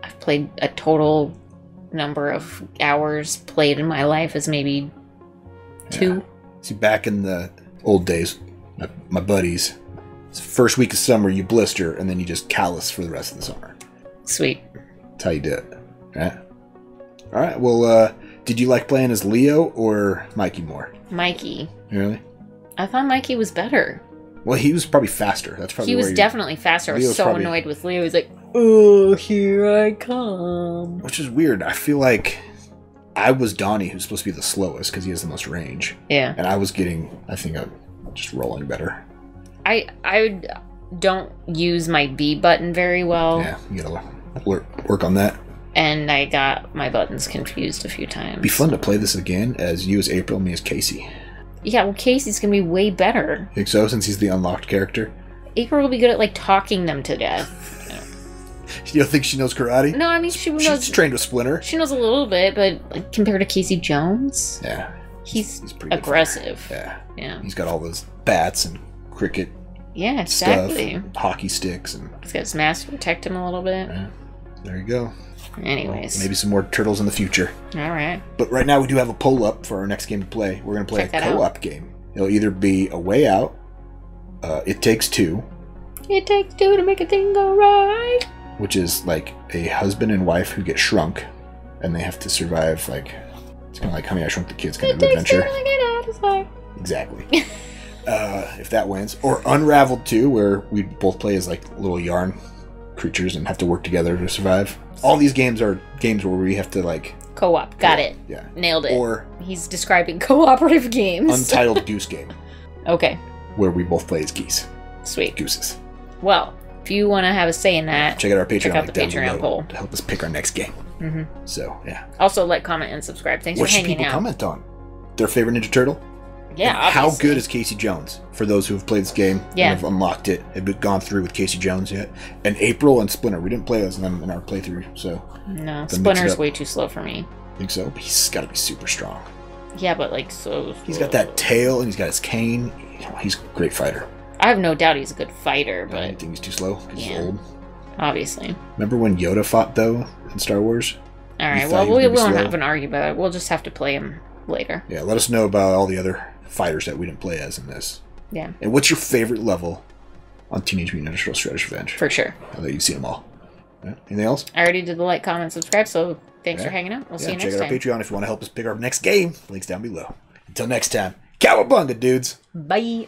I've played a total number of hours played in my life is maybe two. See, back in the old days, my, my buddies, first week of summer, you blister, and then you just callus for the rest of the summer. Sweet. That's how you do it. Right? All right. Well, uh, did you like playing as Leo or Mikey more? Mikey. Really? I thought Mikey was better. Well, he was probably faster. That's probably he was where you- definitely faster. I was Leo's so probably- annoyed with Leo. He's like, "Oh, here I come." Which is weird. I feel like I was Donnie, who's supposed to be the slowest because he has the most range, Yeah. and I was getting, I think, I'm just rolling better. I I don't use my B button very well, Yeah, you gotta work, work on that. And I got my buttons confused a few times. Be fun to play this again as you as April, me as Casey. Yeah, well, Casey's gonna be way better. Think so? Since he's the unlocked character. April will be good at like talking them to death. You don't think she knows karate? No, I mean she knows. She's trained with Splinter. She knows a little bit, but like, compared to Casey Jones, Yeah, he's, he's pretty good for her. aggressive. Yeah, Yeah. he's got all those bats and cricket Yeah, stuff, exactly. and hockey sticks, and He's got his mask to protect him a little bit. yeah, there you go. Anyways. Maybe some more turtles in the future. All right. But right now we do have a poll up for our next game to play. We're gonna play Check a co-op game. It'll either be a way out, uh, it takes two, It takes two to make a thing go right. which is like a husband and wife who get shrunk, and they have to survive. Like it's kind of like Honey I Shrunk the Kids kind It of two adventure. to get out of. Exactly. uh, if that wins, or Unraveled 2, where we both play as like little yarn creatures and have to work together to survive. All these games are games where we have to like Co-op. Got it. yeah, Nailed it. or He's describing cooperative games. Untitled Goose Game, okay. where we both play as geese, Sweet. gooses. Well, if you want to have a say in that, Check out our Patreon Check out the down Patreon poll. to help us pick our next game. Mhm. So yeah, also like, comment, and subscribe. Thanks what for should hanging people out. comment on? Their favorite Ninja Turtle? Yeah. How obviously. good is Casey Jones? For those who have played this game Yeah. and have unlocked it, have gone through with Casey Jones yet, and April and Splinter. We didn't play as them in our playthrough, so No, Splinter's way too slow for me. I think so. But he's got to be super strong. Yeah, but like so. He's got that tail and he's got his cane. He's a great fighter. I have no doubt he's a good fighter, But I think he's too slow because Yeah. he's old. Obviously. Remember when Yoda fought though in Star Wars? All right. Well, was we won't slow? have an argument. About it. We'll just have to play him later. Yeah, let us know about all the other fighters that we didn't play as in this. Yeah, And what's your favorite level on Teenage Mutant Ninja Turtles: Shredder's Revenge? for sure. I that you've seen them all. Yeah, Anything else? I already did the like, comment, subscribe. So thanks for hanging out. We'll see yeah, you check next out our. Patreon if you want to help us pick our next game. Links down below. Until next time, cowabunga, dudes. Bye.